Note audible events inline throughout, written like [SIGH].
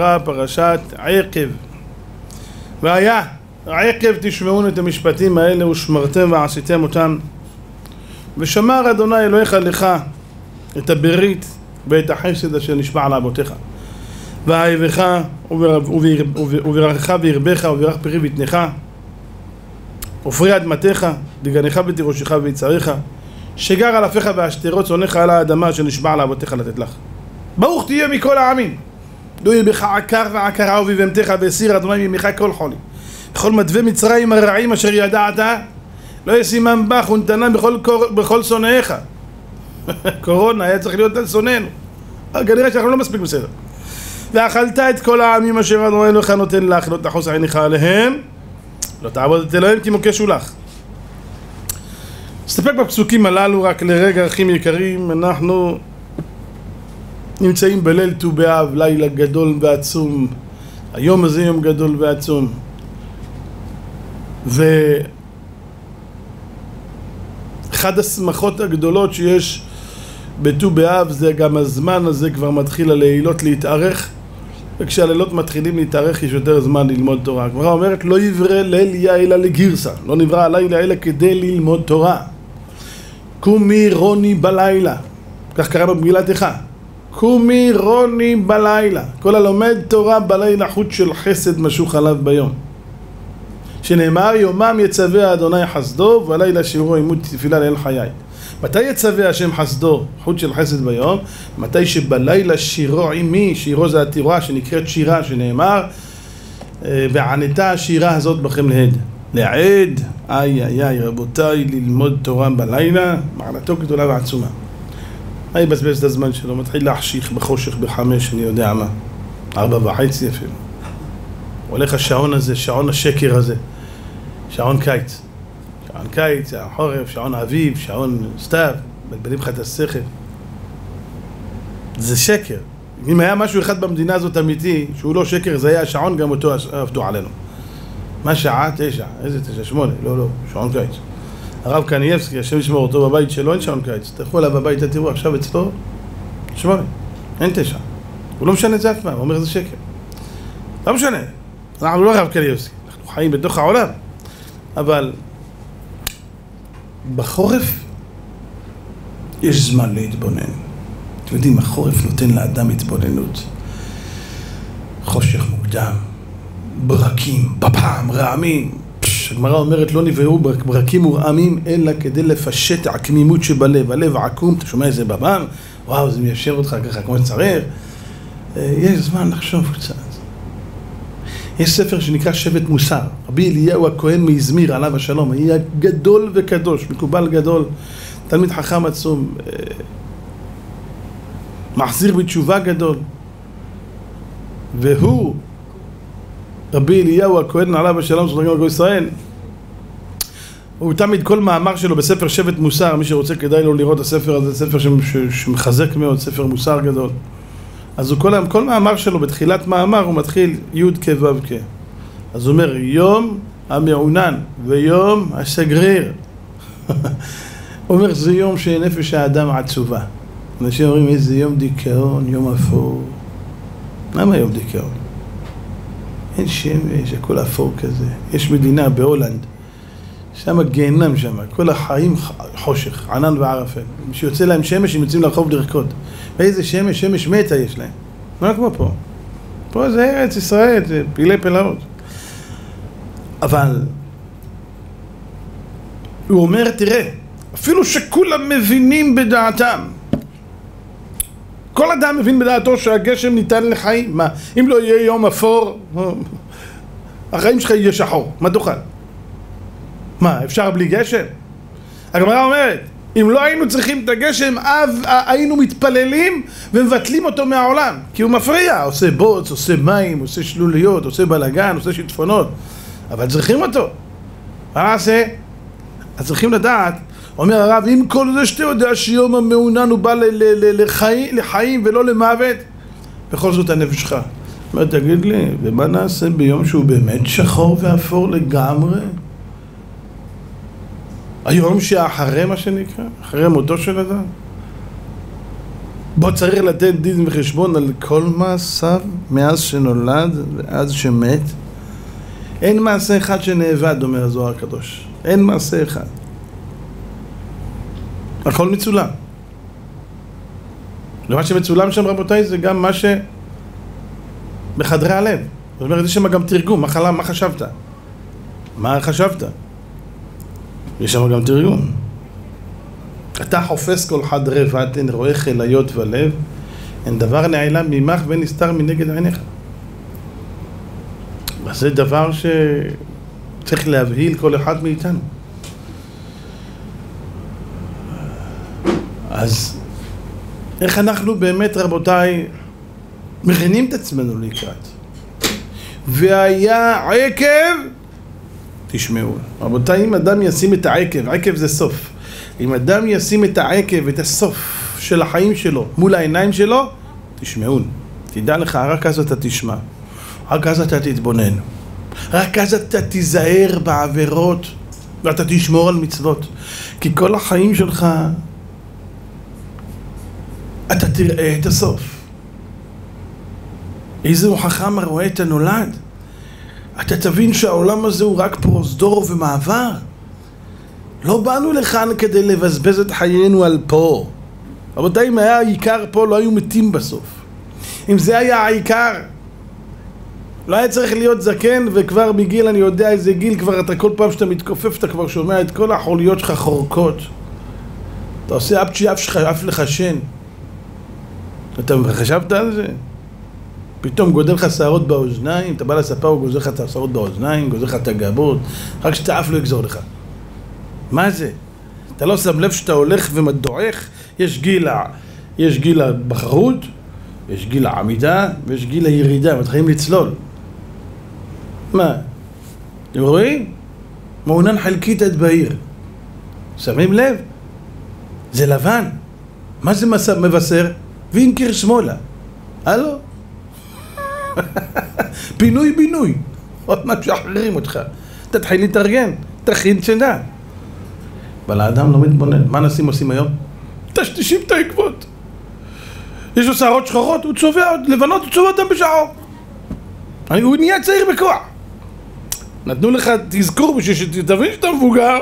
פרשת עקב. והיה עקב תשמעון את המשפטים האלה ושמרתם ועשיתם אותם. ושמר אדוני אלוהיך לך את הברית ואת החסד אשר נשבע על אבותיך. ואהבך וברכך וירבך וברך פרי בטנך. ופרי אדמתך דגנך ותירושך ויצריך. שגר על אפיך והשתרות צונך על האדמה אשר נשבע על אבותיך לתת לך. ברוך תהיה מכל העמים דוי בך עקר ועקרה ובבהמתך והסיר אדוני ממך כל חולי. בכל מדווה מצרים הרעים אשר ידעת לא ישימם בך ונתנם בכל, בכל שונאיך. [LAUGHS] קורונה היה צריך להיות שונאינו. כנראה שאנחנו לא מספיק בסדר. ואכלת את כל העמים אשר אדוני אלוהיך נותן לך לא תחוס עיניך עליהם לא תעבוד את אלוהים כי מוקשו לך. נסתפק בפסוקים הללו רק לרגע אחים יקרים אנחנו נמצאים בליל ט"ו באב, לילה גדול ועצום. היום הזה יום גדול ועצום. ואחד השמחות הגדולות שיש בט"ו באב זה גם הזמן הזה כבר מתחיל הלילות להתארך וכשהלילות מתחילים להתארך יש יותר זמן ללמוד תורה. הגמרא אומרת לא יברא ליל אלא לגירסה לא נברא הלילה אלא כדי ללמוד תורה קומי רוני בלילה כך קראנו במגילת איכה קומי רוני בלילה. כל הלומד תורה בלילה חוט של חסד משוך עליו ביום. שנאמר יומם יצווה אדוני חסדו ולילה שיעורו עימות תפילה לאל חיי. מתי יצווה השם חסדו חוט של חסד ביום? מתי שבלילה שירו עימי שירו זה התירועה שנקראת שירה שנאמר וענתה השירה הזאת בכם להד לעד איי איי איי רבותיי ללמוד תורה בלילה מעלתו גדולה ועצומה מה יבזבז את הזמן שלו? מתחיל להחשיך בחושך בחמש, אני יודע מה. ארבע וחצי אפילו. הולך השעון הזה, שעון השקר הזה. שעון קיץ. שעון קיץ, שעון חורף, שעון אביב, שעון סתיו. מבלבלים לך את השכל. זה שקר. אם היה משהו אחד במדינה הזאת אמיתי, שהוא לא שקר, זה היה השעון, גם אותו עבדו עלינו. מה שעה? תשע. איזה תשע? שמונה. לא, לא. שעון קיץ. הרב קנייבסקי, השם ישמור אותו בבית שלו, אין שעון קיץ. תלכו אליו הביתה, תראו עכשיו אצלו, שמונה, אין תשע. הוא לא משנה את זה אף פעם, הוא אומר זה שקר. לא משנה, אנחנו לא הרב קנייבסקי, אנחנו חיים בתוך העולם. אבל בחורף יש זמן להתבונן. אתם יודעים, החורף נותן לאדם התבוננות. חושך מוקדם, ברקים, בפעם, רעמים, הגמרא אומרת לא נבראו ברקים ורעמים אלא כדי לפשט העקמימות שבלב, הלב עקום, אתה שומע איזה בבן, וואו זה מיישר אותך ככה כמו שצריך. יש זמן לחשוב קצת. יש ספר שנקרא שבט מוסר, רבי אליהו הכהן מאזמיר עליו השלום, היה גדול וקדוש, מקובל גדול, תלמיד חכם עצום, מחזיר בתשובה גדול. והוא רבי אליהו הכהן עליו השלום של רגל ישראל. הוא תמיד כל מאמר שלו בספר שבט מוסר מי שרוצה כדאי לו לראות את הספר הזה ספר שמחזק מאוד ספר מוסר גדול. אז הוא כל, כל מאמר שלו בתחילת מאמר הוא מתחיל י' כ' ו' כ' אז הוא אומר יום המעונן ויום השגריר. [LAUGHS] הוא אומר זה יום שנפש האדם עצובה. אנשים אומרים איזה יום דיכאון יום אפור. למה יום דיכאון? אין שמש, הכל אפור כזה. יש מדינה בהולנד, שם גיהנם שם, כל החיים חושך, ענן וערפל. כשיוצא להם שמש, הם יוצאים לרחוב לרקוד. ואיזה שמש, שמש מתה יש להם. לא כמו פה. פה זה ארץ ישראל, זה פילי פלאות. אבל הוא אומר, תראה, אפילו שכולם מבינים בדעתם, כל אדם מבין בדעתו שהגשם ניתן לחיים. מה, אם לא יהיה יום אפור, החיים שלך יהיה שחור. מה תאכל? מה, אפשר בלי גשם? הגמרא אומרת, אם לא היינו צריכים את הגשם, אז היינו מתפללים ומבטלים אותו מהעולם. כי הוא מפריע, עושה בוץ, עושה מים, עושה שלוליות, עושה בלאגן, עושה שיטפונות. אבל צריכים אותו. מה נעשה? אז צריכים לדעת אומר הרב, עם כל זה שאתה יודע שיום המעונן הוא בא לחיים, לחיים ולא למוות, בכל זאת הנפש שלך. אומר, תגיד לי, ומה נעשה ביום שהוא באמת שחור ואפור לגמרי? היום שאחרי מה שנקרא, אחרי מותו של אדם? בו צריך לתת דין וחשבון על כל מעשיו מאז שנולד ועד שמת. אין מעשה אחד שנאבד, אומר הזוהר הקדוש. אין מעשה אחד. הכל מצולם. ומה שמצולם שם רבותיי זה גם מה שבחדרי הלב. זאת אומרת, יש שם גם תרגום, מה חלם, מה חשבת? מה חשבת? יש שם גם תרגום. אתה חופש כל חדרי ואתן רואה חיליות ולב, אין דבר נעלם ממך ואין נסתר מנגד עיניך. זה דבר שצריך להבהיל כל אחד מאיתנו. אז איך אנחנו באמת, רבותיי, מכינים את עצמנו לקראת? והיה עקב, תשמעו, רבותיי, אם אדם ישים את העקב, עקב זה סוף, אם אדם ישים את העקב, את הסוף של החיים שלו מול העיניים שלו, תשמעו, תדע לך, רק אז אתה תשמע, רק אז אתה תתבונן, רק אז אתה תיזהר בעבירות ואתה תשמור על מצוות, כי כל החיים שלך אתה תראה את הסוף. איזה הוא חכם הרואה את הנולד. אתה תבין שהעולם הזה הוא רק פרוזדור ומעבר. לא באנו לכאן כדי לבזבז את חיינו על פה. רבותיי, אם היה העיקר פה, לא היו מתים בסוף. אם זה היה העיקר, לא היה צריך להיות זקן, וכבר בגיל, אני יודע איזה גיל, כבר אתה כל פעם שאתה מתכופף, אתה כבר שומע את כל החוליות שלך חורקות. אתה עושה אפצ'י אף שלך, אף לך שן. אתה חשבת על זה? פתאום גודל לך שערות באוזניים, אתה בא לספה, הוא גוזר לך את השערות באוזניים, גוזר לך את הגבות, רק שאתה אף לא יגזור לך. מה זה? אתה לא שם לב שאתה הולך ומדועך? יש גיל, יש גיל הבחרות, יש גיל העמידה ויש גיל הירידה, מתחילים לצלול. מה? אתם רואים? מעונן חלקית עד בהיר. שמים לב? זה לבן. מה זה מבשר? וינקר שמאלה. הלו? פינוי בינוי. עוד מעט משחררים אותך. תתחיל להתארגן, תכין שינה. אבל האדם לא מתבונן. מה אנשים עושים היום? טשטשים את העקבות. יש לו שערות שחורות, הוא צובע, לבנות, הוא צובע אותן בשעור. הוא נהיה צעיר בכוח. נתנו לך תזכורת בשביל שתבין שאתה מבוגר,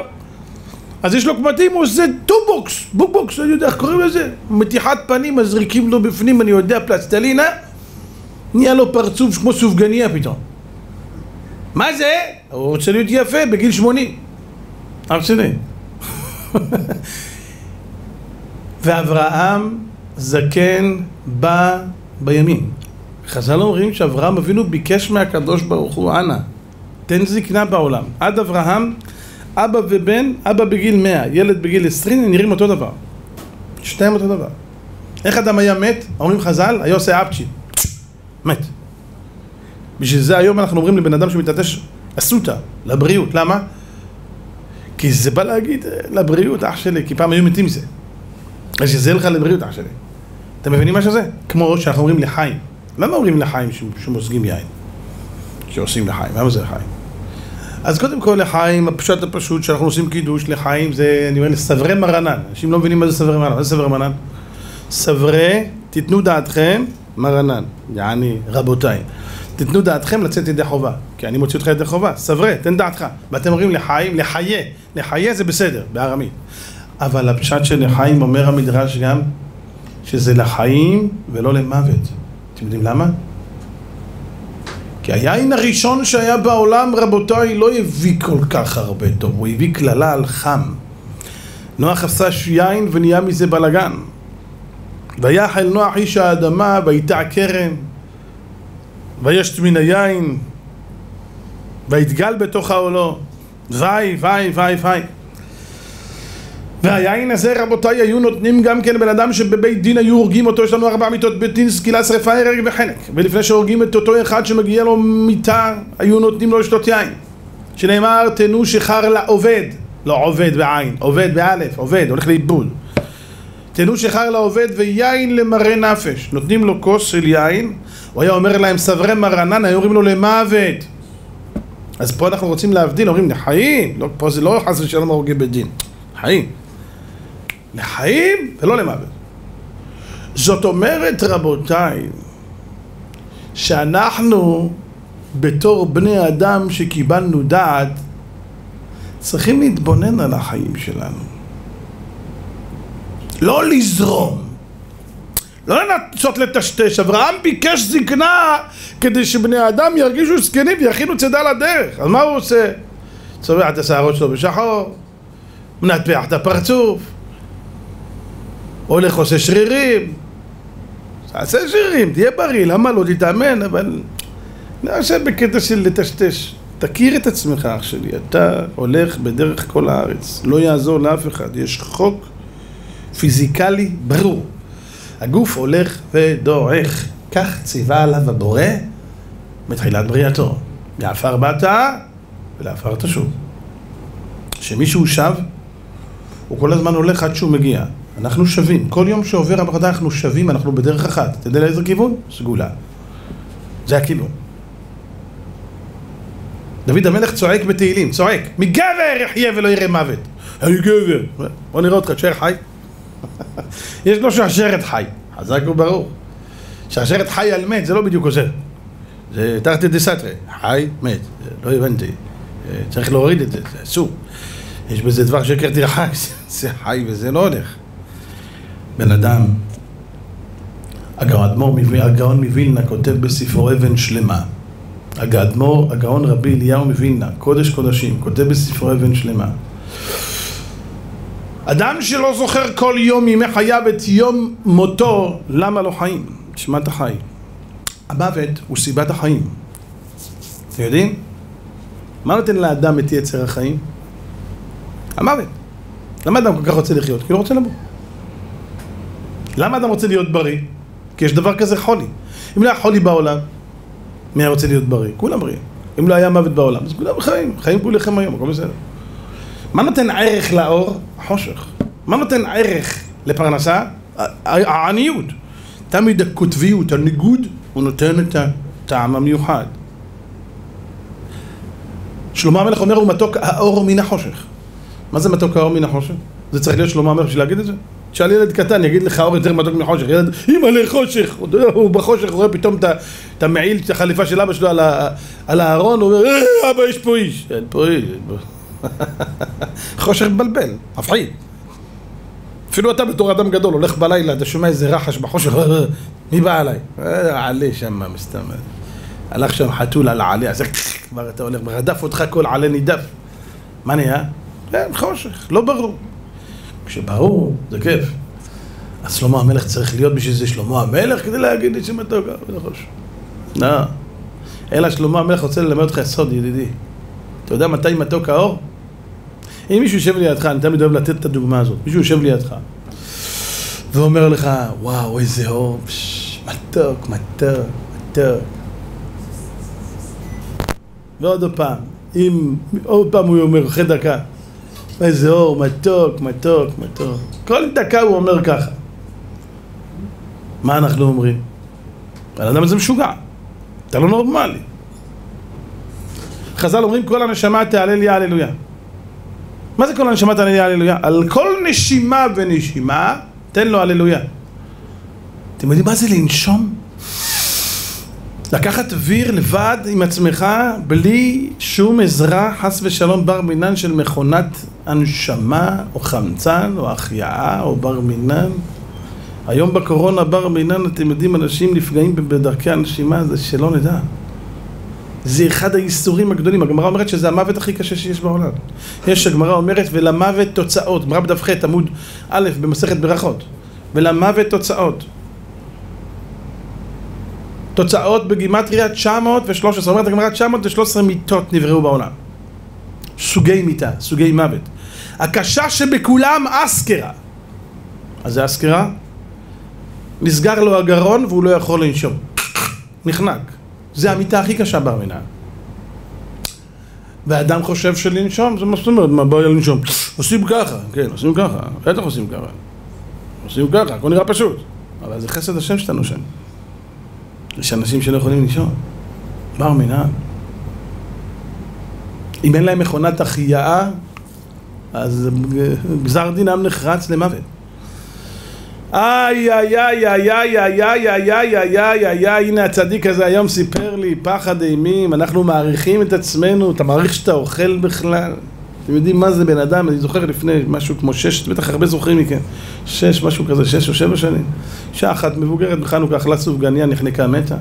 אז יש לו קמטים, הוא עושה טו-בוקס, בוק-בוקס, אני יודע איך קוראים לזה? מתיחת פנים, מזריקים לו בפנים, אני יודע, פלסטלינה, נהיה לו פרצוף כמו סופגניה פתאום. מה זה? הוא רוצה להיות יפה בגיל שמונים. אח שלי. [LAUGHS] ואברהם זקן בא בימים. חז"ל אומרים שאברהם אבינו ביקש מהקדוש ברוך הוא, אנא, תן זקנה בעולם. עד אברהם, אבא ובן, אבא בגיל מאה, ילד בגיל עשרים, הם נראים אותו דבר. שתיהם אותו דבר. איך אדם היה מת? אומרים חז"ל, היה עושה אפצ'י. מת. בשביל זה היום אנחנו אומרים לבן אדם שמתעטש אסותא, לבריאות. למה? כי זה בא להגיד לבריאות, אח שלי, כי פעם היו מתים מזה. אז שזה לך לבריאות, אח שלי. אתם מבינים מה שזה? כמו שאנחנו אומרים לחיים. למה אומרים לחיים שמוזגים יין? שעושים לחיים, למה זה לחיים? אז קודם כל לחיים, הפשט הפשוט שאנחנו עושים קידוש לחיים זה, אני אומר, סברי מרנן. אנשים לא מבינים מה זה סברי מרנן. מה זה סברי מרנן? סברי, תיתנו דעתכם, מרנן. יעני, רבותיי. תיתנו דעתכם לצאת ידי חובה. כי אני מוציא אותך ידי חובה. סברי, תן דעתך. ואתם אומרים לחיים, לחיה. לחיה זה בסדר, בארמית. אבל הפשט של לחיים אומר המדרש גם שזה לחיים ולא למוות. אתם יודעים למה? כי היין הראשון שהיה בעולם, רבותיי, לא הביא כל כך הרבה טוב, הוא הביא קללה על חם. נוח עשה יין ונהיה מזה בלגן. ויחל נוח איש האדמה, ויטע כרם, וישת מן היין, ויתגל בתוך העולו. וי, וי, וי, וי. והיין הזה רבותיי היו נותנים גם כן לבן אדם שבבית דין היו הורגים אותו יש לנו ארבע מיטות בית דין סקילה שרפה הרג וחנק. ולפני שהורגים את אותו אחד שמגיע לו מיטה היו נותנים לו לשתות יין. שנאמר תנו שחר לעובד. לא עובד בעין. עובד באלף. עובד הולך לאיבוד. תנו שחר לעובד ויין למראה נפש. נותנים לו כוס של יין. הוא היה אומר להם סברי מרנן היו אומרים לו למוות. אז פה אנחנו רוצים להבדיל אומרים לחיים. לא, פה זה לא חס ושלום הורגי בית דין. חיים לחיים ולא למוות. זאת אומרת, רבותיי, שאנחנו בתור בני אדם שקיבלנו דעת צריכים להתבונן על החיים שלנו. לא לזרום. לא לנסות לטשטש. אברהם ביקש זקנה כדי שבני האדם ירגישו זקנים ויכינו צידה לדרך. אז מה הוא עושה? צובע את השערות שלו בשחור, מנתח את הפרצוף, הולך עושה שרירים. תעשה שרירים, תהיה בריא, למה לא תתאמן, אבל... נעשה בקטע של לטשטש. תכיר את עצמך, אח שלי, אתה הולך בדרך כל הארץ, לא יעזור לאף אחד, יש חוק פיזיקלי ברור. הגוף הולך ודועך, כך ציווה עליו הבורא מתחילת בריאתו. לעפר באת ולעפר תשוב. כשמישהו שב, הוא כל הזמן הולך עד שהוא מגיע. אנחנו שווים, כל יום שעובר הברדה אנחנו שווים, אנחנו בדרך אחת. אתה יודע לאיזה כיוון? סגולה. זה הכיוון. דוד המלך צועק בתהילים, צועק, מגבר יחיה ולא יראה מוות. אני גבר. בוא נראה אותך, תשאר חי. [LAUGHS] יש לו שרשרת חי, חזק וברור. שרשרת חי על מת זה לא בדיוק עוזר. זה תחת דה סתרי, חי, מת. לא הבנתי. צריך להוריד את זה, זה אסור. יש בזה דבר שקר תרחק, [LAUGHS] זה חי וזה לא הולך. בן אדם, הגאון מווילנה כותב בספרו אבן שלמה הגאדמו"ר, הגאון רבי אליהו מווילנה, קודש קודשים, כותב בספרו אבן שלמה. אדם שלא זוכר כל יום ימי חייו את יום מותו, למה לא חיים? תשמע את החי. המוות הוא סיבת החיים. אתם יודעים? מה נותן לאדם את יצר החיים? המוות. למה אדם כל כך רוצה לחיות? כי הוא לא רוצה למות. למה אדם רוצה להיות בריא? כי יש דבר כזה חולי. אם לא היה חולי בעולם, מי היה רוצה להיות בריא? כולם בריאים. אם לא היה מוות בעולם, אז כולם חיים, חיים כולכם היום, הכל בסדר. מה נותן ערך לאור? החושך. מה נותן ערך לפרנסה? העניות. תמיד הקוטביות, הניגוד, הוא נותן את הטעם המיוחד. שלמה המלך אומר, הוא מתוק האור מן החושך. מה זה מתוק האור מן החושך? זה צריך להיות שלמה המלך בשביל להגיד את זה? תשאל ילד קטן, יגיד לך אור יותר מתוק מחושך. ילד, אימא לחושך, הוא בחושך, רואה פתאום את המעיל, את החליפה של אבא שלו על הארון, הוא אומר, אה, אבא, יש פה איש. אין פה איש. [LAUGHS] חושך מבלבל, מפחיד. אפילו אתה בתור אדם גדול, הולך בלילה, אתה שומע איזה רחש בחושך, מי בא אליי? אה, עלה שם מסתמן. הלך שם חתול על העלה, אז כבר אתה הולך, רדף אותך כל עלה נידף. מה נהיה? אין חושך, לא ברור. כשברור, זה כיף. אז שלמה המלך צריך להיות בשביל זה שלמה המלך כדי להגיד לי שמתוק, זה חושב. לא. אלא שלמה המלך רוצה ללמד אותך סוד, ידידי. אתה יודע מתי מתוק האור? אם מישהו יושב לידך, אני תמיד אוהב לתת את הדוגמה הזאת, מישהו יושב לידך ואומר לך, וואו, איזה אור, מתוק, מתוק, מתוק. ועוד פעם, אם עוד פעם הוא אומר, אחרי דקה, איזה אור, מתוק, מתוק, מתוק. כל דקה הוא אומר ככה. מה אנחנו אומרים? הבן אדם הזה משוגע, אתה לא נורמלי. חז"ל אומרים כל הנשמה תהלל לי הללויה. מה זה כל הנשמה תהלל לי הללויה? על כל נשימה ונשימה תן לו הללויה. אתם יודעים מה זה לנשום? לקחת אוויר לבד עם עצמך בלי שום עזרה חס ושלום בר מינן של מכונת הנשמה או חמצן או החייאה או בר מינן. היום בקורונה בר מינן אתם יודעים אנשים נפגעים בדרכי הנשימה זה שלא נדע. זה אחד האיסורים הגדולים. הגמרא אומרת שזה המוות הכי קשה שיש בעולם. יש הגמרא אומרת ולמוות תוצאות גמרא בדף ח' עמוד א' במסכת ברכות. ולמוות תוצאות תוצאות בגימטריה 913, אומרת הגמרא 913 מיטות נבראו בעולם. סוגי מיטה, סוגי מוות. הקשה שבכולם אסקרה. אז זה אסקרה? נסגר לו הגרון והוא לא יכול לנשום. נחנק. זה המיטה הכי קשה בר מינן. ואדם חושב שלנשום, זה מה זאת אומרת, מה בעיה לנשום? עושים ככה, כן, עושים ככה, בטח עושים ככה. עושים ככה, הכל נראה פשוט. אבל זה חסד השם שאתה נושם. יש אנשים שלא יכולים לנשום. בר מינן. אם אין להם מכונת החייאה, אז גזר דינם נחרץ למוות. איי, איי, איי, איי, איי, איי, איי, איי, איי, איי, הנה הצדיק הזה היום סיפר לי, פחד אימים, אנחנו מעריכים את עצמנו, אתה מעריך שאתה אוכל בכלל? אתם יודעים מה זה בן אדם, אני זוכר לפני משהו כמו שש, בטח הרבה זוכרים מכם, שש, משהו כזה, שש או שבע שנים, אישה אחת מבוגרת בחנוכה אכלה סופגניה, נחנקה מתה.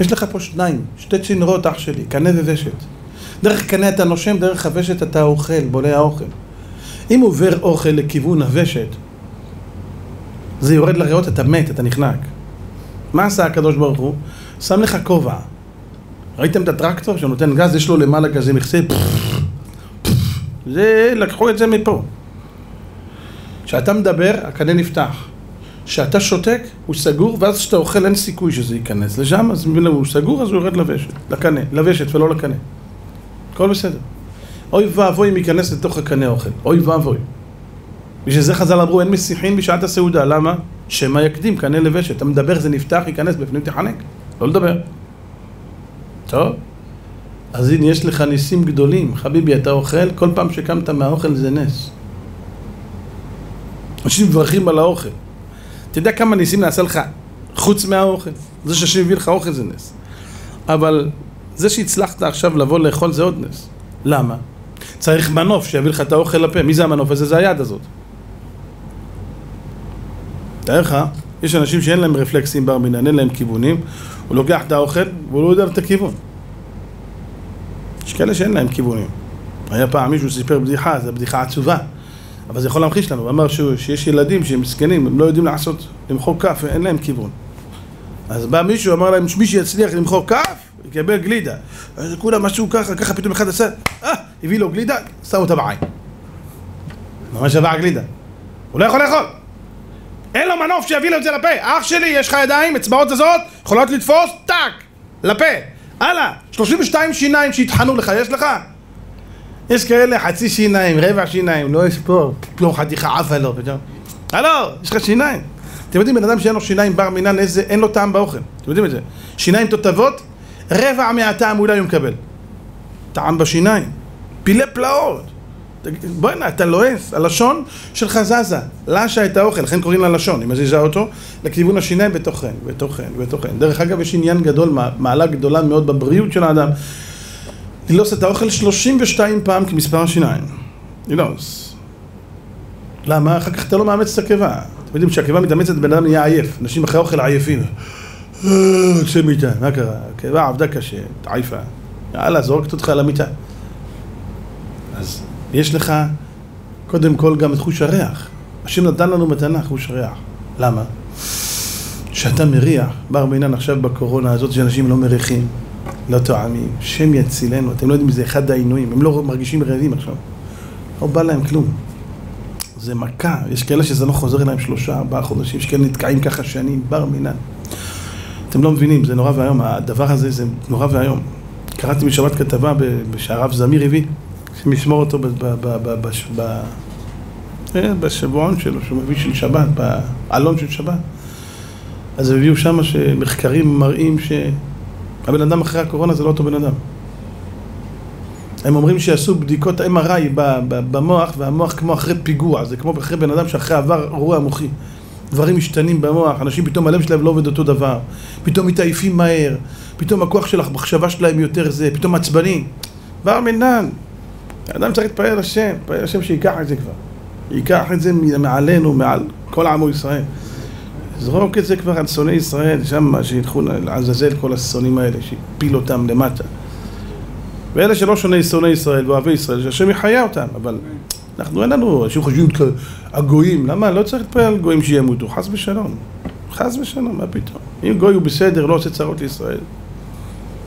יש לך פה שניים, שתי צינורות אח שלי, קנה וושת. דרך קנה אתה נושם, דרך הוושת אתה אוכל, בולע האוכל. אם עובר אוכל לכיוון הוושת, זה יורד לריאות, אתה מת, אתה נחנק. מה עשה הקדוש ברוך הוא? שם לך כובע. ראיתם את הטרקטור שנותן גז, יש לו למעלה כזה מכסה, זה, לקחו את זה מפה. כשאתה מדבר, הקנה נפתח. כשאתה שותק, הוא סגור, ואז כשאתה אוכל אין סיכוי שזה ייכנס לשם, אז אם הוא סגור, אז הוא יורד לוושת, לקנה, לוושת ולא לקנה. הכל בסדר. אוי ואבוי אם ייכנס לתוך הקנה אוכל, אוי ואבוי. בשביל זה חז"ל אמרו, אין מסיחין בשעת הסעודה, למה? שמא יקדים, קנה לוושת. אתה מדבר, זה נפתח, ייכנס בפנים, תחנק. לא לדבר. טוב. אז הנה, יש לך ניסים גדולים. חביבי, אתה אוכל, כל פעם שקמת מהאוכל זה נס. אנשים מברכים על האוכל. אתה יודע כמה ניסים נעשה לך חוץ מהאוכל? זה שהשם הביא לך אוכל זה נס. אבל זה שהצלחת עכשיו לבוא לאכול זה עוד נס. למה? צריך מנוף שיביא לך את האוכל לפה. מי זה המנוף הזה? זה היד הזאת. תאר לך, יש אנשים שאין להם רפלקסים בר מינן, אין להם כיוונים, הוא לוקח את האוכל והוא לא יודע את הכיוון. יש כאלה שאין להם כיוונים. היה פעם מישהו שסיפר בדיחה, זו בדיחה עצובה, אבל זה יכול להמחיש לנו. הוא אמר שיש ילדים שהם מסכנים, הם לא יודעים לעשות, למחוא כף, אין להם כיוון. אז בא מישהו, אמר להם, מי שיצליח למחוא כף, יקבל גלידה. אז כולם משהו ככה, ככה פתאום אחד עשה, אה, הביא לו גלידה, שם אותה בעין. ממש עבר גלידה. הוא לא יכול לאכול. אין לו מנוף שיביא לו את זה לפה. אח שלי, יש לך ידיים, אצבעות זזות, יכולות לתפוס, טאק, לפה. הלאה, 32 שיניים שהטחנו לך, יש לך? יש כאלה חצי שיניים, רבע שיניים, לא יש פה, פתאום חתיכה עפה לו, פתאום. הלו, יש לך שיניים. אתם יודעים, בן אדם שאין לו שיניים בר מינן, איזה, אין לו טעם באוכל. אתם יודעים את זה? שיניים תותבות, רבע מהטעם אולי הוא מקבל. טעם בשיניים. פילי פלאות. בוא'נה, אתה לועס, הלשון שלך זזה, לשה את האוכל, לכן קוראים לה לשון, היא מזיזה אותו לכיוון השיניים בתוכן, בתוכן, בתוכן. דרך אגב, יש עניין גדול, מעלה גדולה מאוד בבריאות של האדם, ללעוס את האוכל 32 פעם כמספר השיניים. ללעוס. למה? אחר כך אתה לא מאמץ את הקיבה. אתם יודעים, כשהקיבה מתאמצת, בן אדם נהיה עייף. אנשים אחרי אוכל עייפים. יוצא מיטה, מה קרה? הקיבה עבדה קשה, עייפה. יאללה, זורקת אותך על המיטה. אז יש לך קודם כל גם את חוש הריח. השם נתן לנו מתנה, חוש הריח. למה? כשאתה מריח, בר מינן עכשיו בקורונה הזאת שאנשים לא מריחים, לא טועמים, שם יצילנו, אתם לא יודעים זה אחד העינויים, הם לא מרגישים רעבים עכשיו. לא בא להם כלום. זה מכה, יש כאלה שזה לא חוזר אליהם שלושה, ארבעה חודשים, יש כאלה נתקעים ככה שנים, בר מינן. אתם לא מבינים, זה נורא ואיום, הדבר הזה זה נורא ואיום. קראתי בשבת כתבה שהרב זמיר הביא, צריכים לשמור אותו אה, בשבועון שלו, שהוא מביא של שבת, בעלון של שבת. אז הביאו שם שמחקרים מראים שהבן אדם אחרי הקורונה זה לא אותו בן אדם. הם אומרים שיעשו בדיקות MRI במוח, והמוח כמו אחרי פיגוע, זה כמו אחרי בן אדם שאחרי עבר אירוע מוחי. דברים משתנים במוח, אנשים פתאום הלב שלהם לא עובד אותו דבר, פתאום מתעייפים מהר, פתאום הכוח של המחשבה שלהם יותר זה, פתאום עצבני. בר מינן, האדם צריך להתפלל לשם, להתפלל לשם שייקח את זה כבר. ייקח את זה מעלינו, מעל כל עמו ישראל. זרוק את זה כבר על שונאי ישראל, שם שילכו לעזאזל כל השונאים האלה, שיפיל אותם למטה. ואלה שלא שונאי שונאי ישראל ואוהבי ישראל, שהשם יחיה אותם, אבל אנחנו אין לנו, אנשים חושבים הגויים, למה? לא צריך להתפלל על גויים שימותו, חס ושלום. חס ושלום, מה פתאום? אם גוי הוא בסדר, לא עושה צרות לישראל.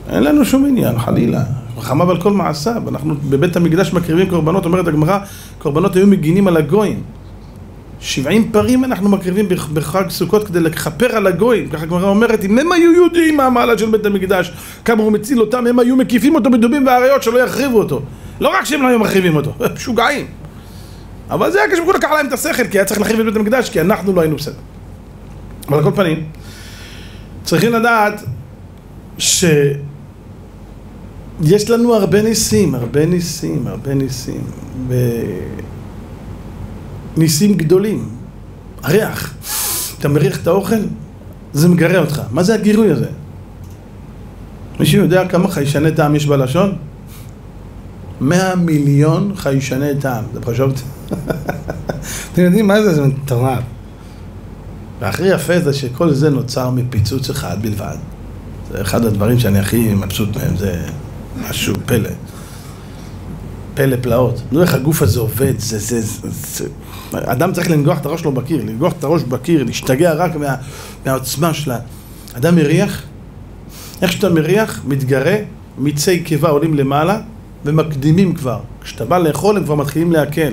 אין לנו שום עניין, חלילה. רחמיו על כל מעשיו. אנחנו בבית המקדש מקריבים קורבנות, אומרת הגמרא, קורבנות היו מגינים על הגויים. שבעים פרים אנחנו מקריבים בחג סוכות כדי לכפר על הגויים. ככה הגמרא אומרת, אם הם היו יודעים מה המעלה של בית המקדש, כמה הוא מציל אותם, הם היו מקיפים אותו בדובים ואריות שלא יחריבו אותו. לא רק שהם לא היו מחריבים אותו, [LAUGHS] משוגעים. אבל זה היה כשברוך לקח להם את השכל, כי היה צריך להחריב את בית המקדש, כי אנחנו לא היינו בסדר. אבל על כל פנים, צריכים לדעת ש... יש לנו הרבה ניסים, הרבה ניסים, הרבה ניסים, ניסים גדולים. הריח. אתה מריח את האוכל, זה מגרה אותך. מה זה הגירוי הזה? מישהו יודע כמה חיישני טעם יש בלשון? מאה מיליון חיישני טעם. אתם חשבתם? [LAUGHS] אתם יודעים מה זה? זה מטורף. והכי יפה זה שכל זה נוצר מפיצוץ אחד בלבד. זה אחד הדברים שאני הכי מבסוט מהם, זה משהו פלא. פלא פלאות. נו איך הגוף הזה עובד, זה, זה, זה, זה... אדם צריך לנגוח את הראש שלו בקיר, לנגוח את הראש בקיר, להשתגע רק מה, מהעוצמה שלה. אדם מריח, איך שאתה מריח, מתגרה, מיצי קיבה עולים למעלה ומקדימים כבר. כשאתה בא לאכול הם כבר מתחילים להקל.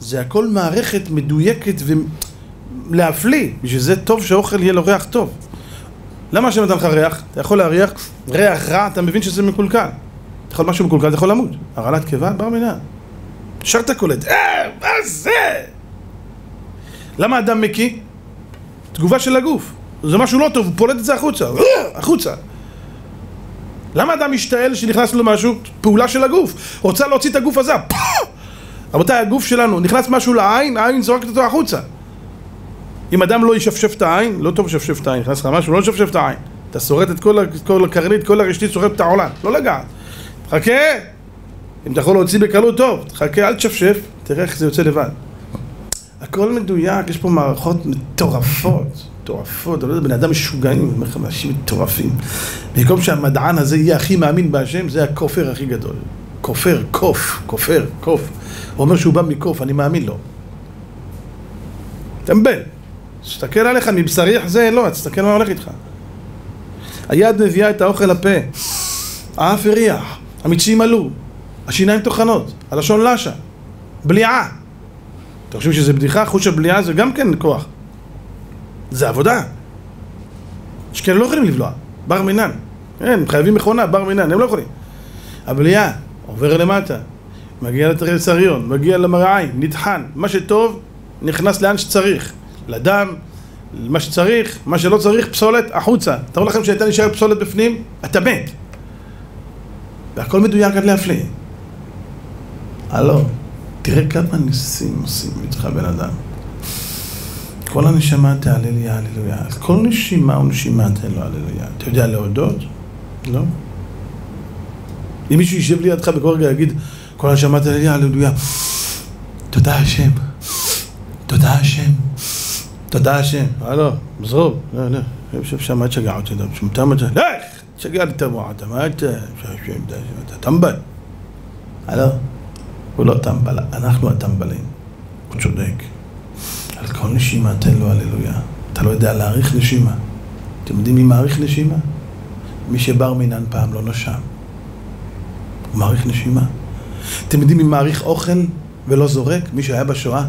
זה הכל מערכת מדויקת ולהפליא, בשביל זה טוב שאוכל יהיה לו ריח טוב. למה השם נתן לך ריח? אתה יכול להריח ריח רע, אתה מבין שזה מקולקל. אתה יכול משהו מקולקל, אתה יכול למות. הרעלת קיבה, בר מינה. ישר אתה קולט, אה, מה זה? למה אדם מקיא? תגובה של הגוף. זה משהו לא טוב, הוא פולט את זה החוצה. אה, החוצה. למה אדם משתעל שנכנס לו משהו? פעולה של הגוף. רוצה להוציא את הגוף הזה. רבותיי, הגוף שלנו, נכנס משהו לעין, העין זורקת אותו החוצה. אם אדם לא ישפשף את העין, לא טוב לשפשף את העין, נכנס לך משהו, לא לשפשף את העין. אתה שורט את כל הקרנית, כל הרשתית שורט את העולם, לא לגעת. חכה! אם אתה יכול להוציא בקלות טוב, חכה, אל תשפשף, תראה איך זה יוצא לבד. הכל מדויק, יש פה מערכות מטורפות, מטורפות, אני לא יודע, בני אדם משוגעים, אומר לך, אנשים מטורפים. במקום שהמדען הזה יהיה הכי מאמין בהשם, זה הכופר הכי גדול. כופר, קוף, כופר, קוף. הוא אומר שהוא בא מקוף, אני מאמין לו. טמבל. תסתכל עליך, מבשרי יחזה לא, תסתכל מה הולך איתך. היד מביאה את האוכל לפה, האף הריח, המצים עלו, השיניים טוחנות, הלשון לשה, בליעה. אתם חושבים שזה בדיחה? חוש הבליעה זה גם כן כוח. זה עבודה. יש כאלה לא יכולים לבלוע, בר מינן. הם חייבים מכונה, בר מינן, הם לא יכולים. הבליעה, עובר למטה, מגיע לצריון, מגיע למרעיים, נטחן, מה שטוב, נכנס לאן שצריך. לדם, מה שצריך, מה שלא צריך, פסולת, החוצה. תראו לכם שהייתה נשארת פסולת בפנים, אתה מת. והכל מדויק עד להפליא. הלו, תראה כמה ניסים עושים איתך בן אדם. כל הנשמה תהלל לי הללויה. כל נשימה ונשימה תן לו הללויה. אתה יודע להודות? לא. אם מישהו יישב לידך בכל רגע יגיד, כל הנשמה תהלל לי הללויה. תודה השם. תודה השם. תודה השם. הלו, מזרוב. לא, לא. יושב שם, אל תשגע אותי. לך! תשגע לי את המוח. אתה מה אתה? אתה טמבל. הלו? הוא לא טמבל. אנחנו הטמבלים. הוא צודק. על כל נשימה תן לו הללויה. אתה לא יודע להעריך נשימה. אתם יודעים מי מעריך נשימה? מי שבר מינן פעם לא נשם. הוא מעריך נשימה. אתם יודעים מי מעריך אוכל ולא זורק? מי שהיה בשואה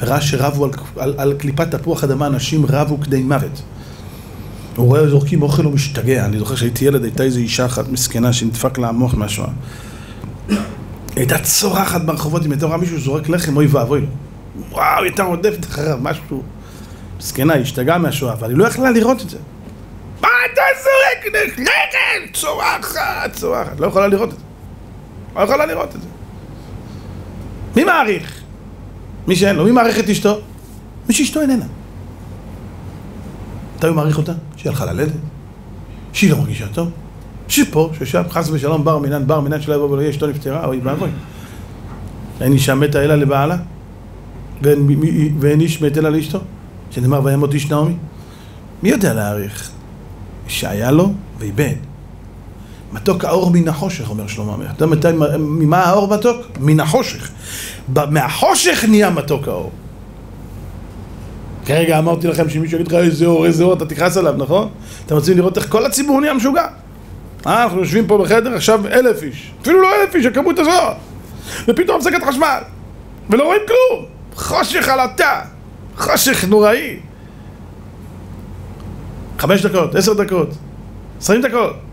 וראה שרבו על, על, על קליפת תפוח אדמה, אנשים רבו כדי מוות. הוא רואה זורקים אוכל ומשתגע. אני זוכר שהייתי ילד, הייתה איזו אישה אחת מסכנה שנדפק לה המוח מהשואה. הייתה צורחת ברחובות, אם הייתה רואה מישהו זורק לחם, אוי ואבוי. וואו, הייתה רודפת אחריו, משהו... מסכנה, היא השתגעה מהשואה, אבל היא לא יכלה לראות את זה. מה אתה זורק לחם? צורחת, צורחת. לא יכולה לראות את זה. לא יכולה לראות את זה. מי מעריך? מי שאין לו. מי מעריך את אשתו? מי שאשתו איננה. מתי הוא מעריך אותה? שהיא הלכה ללדת, שהיא לא מרגישה טוב, שפה, ששם חס ושלום בר מינן, בר מינן שלא יבוא ולא יהיה אשתו נפטרה, אוי ואבוי. אין אישה מתה אלא לבעלה, ואין, ואין איש מת אלא לאשתו, שנאמר וימות איש נעמי. מי יודע להעריך? שהיה לו ואיבד. מתוק האור מן החושך, אומר שלמה המלך. אתה יודע ממה האור מתוק? מן החושך. מהחושך נהיה מתוק האור. כרגע אמרתי לכם שמישהו יגיד לך איזה אור, איזה אור, אתה תכעס עליו, נכון? אתם רוצים לראות איך כל הציבור נהיה משוגע. אה, אנחנו יושבים פה בחדר, עכשיו אלף איש. אפילו לא אלף איש, הכמות הזאת. ופתאום הפסקת חשמל. ולא רואים כלום. חושך עלטה. חושך נוראי. חמש דקות, עשר דקות, עשרים דקות.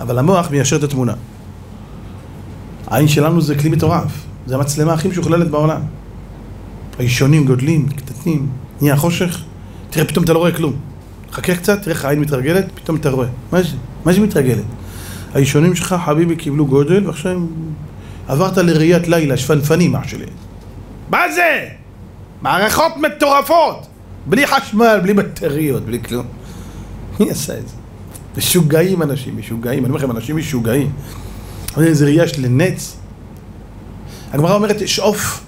אבל המוח מיישר את התמונה. העין שלנו זה כלי מטורף. זה המצלמה הכי משוכללת בעולם. הישונים גודלים, קטנים, נהיה חושך, תראה, פתאום אתה לא רואה כלום. חכה קצת, תראה איך העין מתרגלת, פתאום אתה רואה. מה זה? מה זה מתרגלת? הישונים שלך, חביבי, קיבלו גודל, ועכשיו עברת לראיית לילה, שפנפנים, אח שלי. מה זה? מערכות מטורפות! בלי חשמל, בלי בטריות, בלי כלום. מי עשה את זה? משוגעים אנשים, משוגעים. אני אומר לכם, אנשים משוגעים. אבל איזה ראייה של נץ. הגמרא אומרת, יש עוף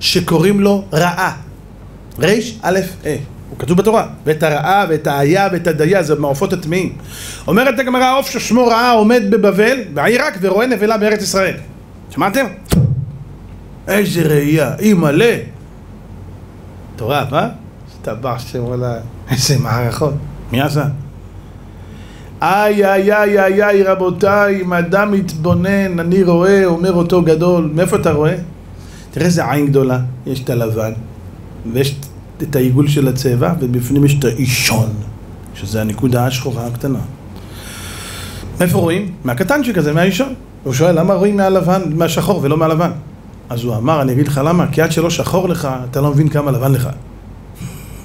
שקוראים לו רעה. ריש א' ה'. הוא כתוב בתורה. ואת הרעה ואת האיה ואת הדיה, זה מעופות הטמאים. אומרת הגמרא, העוף ששמו רעה עומד בבבל, בעיראק, ורואה נבלה בארץ ישראל. שמעתם? איזה ראייה, אי מלא. מטורף, אה? השתבח שם וואלה, איזה מערכות. מי עשה? איי איי איי איי איי רבותיי, אם אדם מתבונן, אני רואה, אומר אותו גדול, מאיפה אתה רואה? תראה איזה עין גדולה, יש את הלבן, ויש את העיגול של הצבע, ובפנים יש את האישון, שזה הנקודה השחורה הקטנה. מאיפה רואים? מהקטנצ'יק הזה, מהאישון. הוא שואל, למה רואים מהלבן, מהשחור ולא מהלבן? אז הוא אמר, אני אגיד לך למה, כי עד שלא שחור לך, אתה לא מבין כמה לבן לך.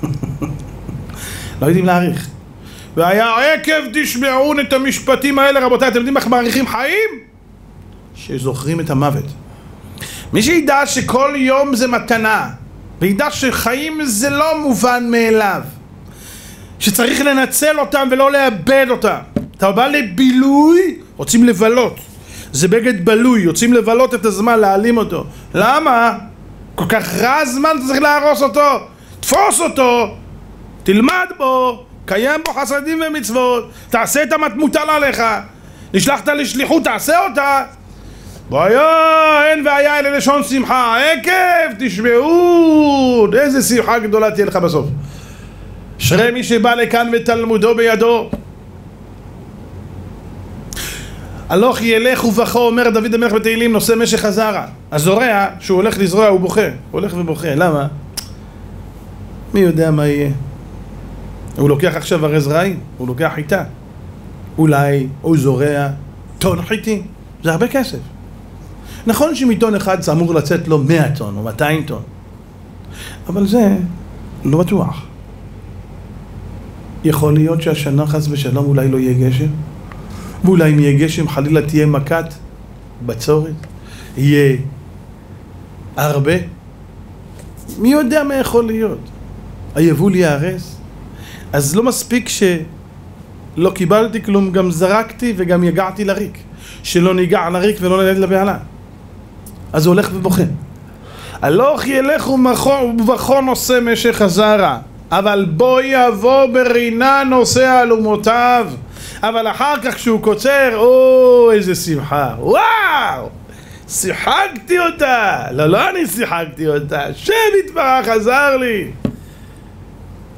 [LAUGHS] לא יודעים להעריך. והיה עקב תשמעון את המשפטים האלה, רבותיי, אתם יודעים איך מעריכים חיים? שזוכרים את המוות. מי שידע שכל יום זה מתנה, וידע שחיים זה לא מובן מאליו, שצריך לנצל אותם ולא לאבד אותם. אתה בא לבילוי, רוצים לבלות. זה בגד בלוי, יוצאים לבלות את הזמן, להעלים אותו. למה? כל כך רע הזמן, אתה צריך להרוס אותו. תפוס אותו, תלמד בו, קיים בו חסדים ומצוות, תעשה את המוטל עליך. נשלחת לשליחות, תעשה אותה. והיה, אין והיה אלה לשון שמחה, עקב תשמעו, איזה שמחה גדולה תהיה לך בסוף. אשרי מי שבא לכאן ותלמודו בידו. הלוך ילך ובכה, אומר דוד המלך בתהילים, נושא משך הזרע. הזורע, שהוא הולך לזרוע, הוא בוכה. הוא הולך ובוכה, למה? מי יודע מה יהיה? הוא לוקח עכשיו הרי זרעים, הוא לוקח חיטה. אולי הוא זורע טון חיטים, זה הרבה כסף. נכון שמטון אחד זה אמור לצאת לו 100 טון או 200 טון, אבל זה לא בטוח. יכול להיות שהשנה חס ושלום אולי לא יהיה גשם, ואולי אם יהיה גשם חלילה תהיה מכת בצורת, יהיה הרבה. מי יודע מה יכול להיות? היבול ייהרס? אז לא מספיק שלא קיבלתי כלום, גם זרקתי וגם יגעתי לריק. שלא ניגע לריק ולא נלד לבהלה. אז הוא הולך ובוכה. הלוך ילך ובכו נושא משך הזרע, אבל בוא יבוא ברינה נושא אלומותיו. אבל אחר כך כשהוא קוצר, או איזה שמחה, וואו! שיחקתי אותה! לא, לא אני שיחקתי אותה, שם יתברך עזר לי!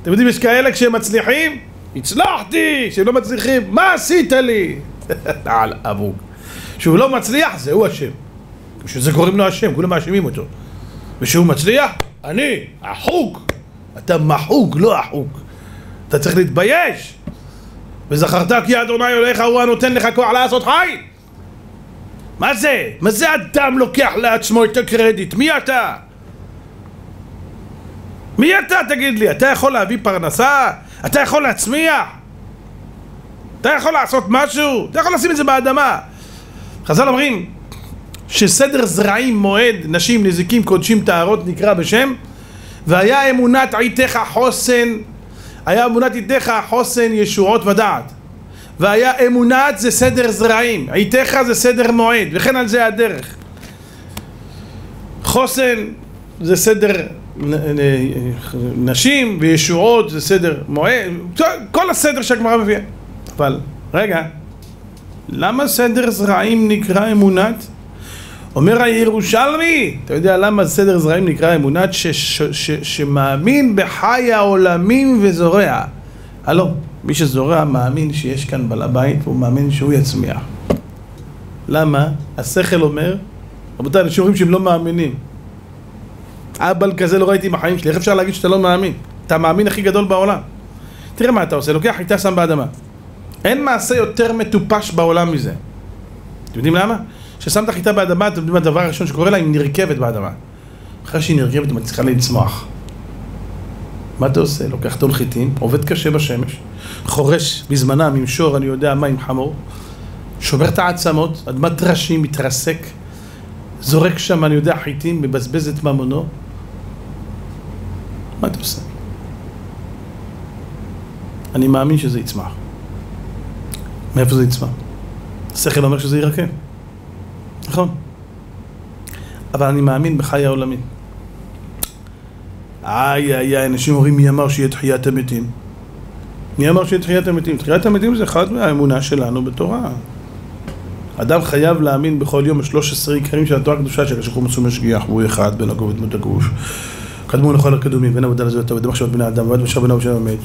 אתם יודעים, יש כאלה כשהם מצליחים, הצלחתי! כשהם לא מצליחים, מה עשית לי? [LAUGHS] על אבוק. כשהוא לא מצליח, זה הוא אשם. כשזה קוראים לו אשם, כולם מאשימים אותו. וכשהוא מצליח, אני, החוג. אתה מחוג, לא החוג. אתה צריך להתבייש. וזכרת כי אדוני אלוהיך הוא הנותן לך כוח לעשות חי. מה זה? מה זה אדם לוקח לעצמו את הקרדיט? מי אתה? מי אתה תגיד לי? אתה יכול להביא פרנסה? אתה יכול להצמיח? אתה יכול לעשות משהו? אתה יכול לשים את זה באדמה חז"ל אומרים שסדר זרעים מועד נשים נזיקים קודשים טהרות נקרא בשם והיה אמונת עיתך חוסן היה אמונת עיתך חוסן ישועות ודעת והיה אמונת זה סדר זרעים עיתך זה סדר מועד וכן על זה הדרך חוסן זה סדר נשים וישועות זה סדר מועד כל הסדר שהגמרא מביאה אבל רגע למה סדר זרעים נקרא אמונת? אומר הירושלמי, אתה יודע למה סדר זרעים נקרא אמונת? ש, ש, ש, שמאמין בחי העולמים וזורע. הלו, מי שזורע מאמין שיש כאן בעל הבית, הוא מאמין שהוא יצמיח. למה? השכל אומר, רבותיי, אנשים אומרים שהם לא מאמינים. אבל כזה לא ראיתי בחיים שלי, איך אפשר להגיד שאתה לא מאמין? אתה המאמין הכי גדול בעולם. תראה מה אתה עושה, לוקח חיטה שם באדמה. אין מעשה יותר מטופש בעולם מזה. אתם יודעים למה? כששמת חיטה באדמה, אתם יודעים מה הדבר הראשון שקורה לה? היא נרכבת באדמה. אחרי שהיא נרכבת, היא מצליחה לצמוח. מה אתה עושה? לוקח טון חיטים, עובד קשה בשמש, חורש בזמנם עם שור, אני יודע מה, עם חמור, שובר את העצמות, אדמת טרשים, מתרסק, זורק שם, אני יודע, חיטים, מבזבז את ממונו. מה אתה עושה? אני מאמין שזה יצמח. מאיפה זה יצמח? השכל אומר שזה ירקם. נכון. אבל אני מאמין בחיי העולמים. איי איי איי, אנשים אומרים מי אמר שיהיה תחיית המתים? מי אמר שיהיה תחיית המתים? תחיית המתים זה אחד מהאמונה שלנו בתורה. אדם חייב להאמין בכל יום בשלוש עשרה עיקרים של התורה הקדושה של השחרור מצום משגיח והוא אחד בין הגוף ודמות הגוף קדמו לכל הקדומים בין עבודה לזאת עבודה מחשבות בני אדם ועד משאב בנו ושם המת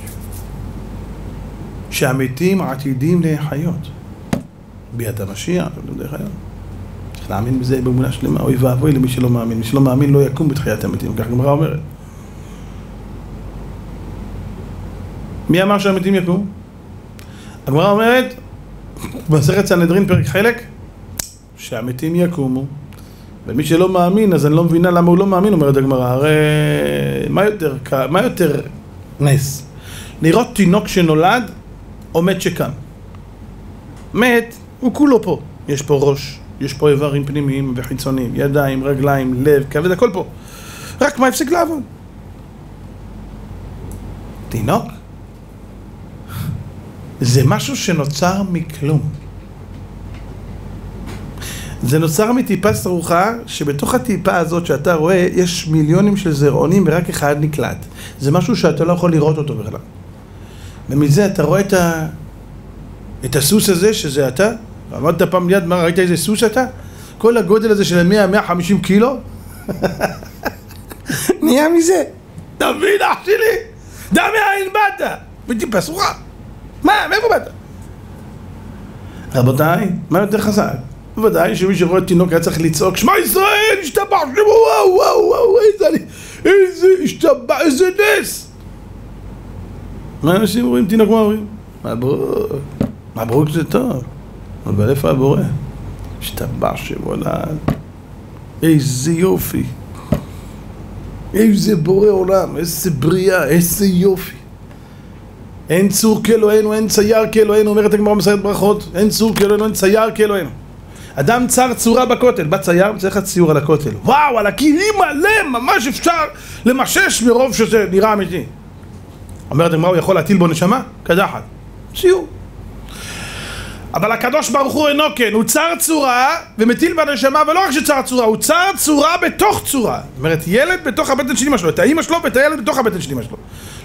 שהמתים עתידים להחיות. ביאת המשיח, דרך חיות. צריך להאמין בזה באמונה שלמה, אוי ואבוי למי שלא מאמין, מי שלא מאמין לא יקום בתחיית המתים, כך גמרא אומרת. מי אמר שהמתים יקום? הגמרא אומרת, [LAUGHS] במסכת סנהדרין פרק חלק, שהמתים יקומו. ומי שלא מאמין, אז אני לא מבינה למה הוא לא מאמין, אומרת הגמרא. הרי מה יותר, מה יותר נס? לראות תינוק שנולד או מת שקם. מת, הוא כולו פה. יש פה ראש, יש פה איברים פנימיים וחיצוניים, ידיים, רגליים, לב, כבד, הכל פה. רק מה הפסיק לעבוד? תינוק? זה משהו שנוצר מכלום. זה נוצר מטיפה סרוחה, שבתוך הטיפה הזאת שאתה רואה, יש מיליונים של זרעונים ורק אחד נקלט. זה משהו שאתה לא יכול לראות אותו בכלל. ומזה אתה רואה את, ה... את הסוס הזה, שזה אתה. עמדת פעם ליד, מה, ראית איזה סוס אתה? כל הגודל הזה של 100-150 קילו? [LAUGHS] נהיה מזה. אתה מבין, אח שלי? דע מאין באת? מטיפה סרוחה. מה, מאיפה באת? רבותיי, מה יותר חזק? בוודאי שמי שרואה תינוק היה צריך לצעוק שמע ישראל, השתבח שמו, וואו וואו וואו, איזה, איזה השתבח, איזה נס! מה אנשים רואים תינוק, מה אומרים? מברוק, מברוק זה טוב, אבל איפה הבורא? השתבח שמו איזה יופי, איזה בורא עולם, איזה בריאה, איזה יופי אין צור כאלוהינו, אין צייר כאלוהינו, אומרת הגמרא במסכת ברכות, אין צור כאלוהינו, אין צייר כאלוהינו. אדם צר צורה בכותל, בא צייר, צריך לך ציור על הכותל. וואו, על הכלים מלא, ממש אפשר למשש מרוב שזה נראה אמיתי. אומרת הגמרא, הוא יכול להטיל בו נשמה? קדחת. ציור. אבל הקדוש ברוך הוא אינו כן, הוא צר צורה ומטיל בנשמה, ולא רק שצר צורה, הוא צר צורה בתוך צורה. זאת אומרת, ילד בתוך הבטן של אמא שלו, את האמא שלו ואת הילד בתוך הבטן של אמא שלו.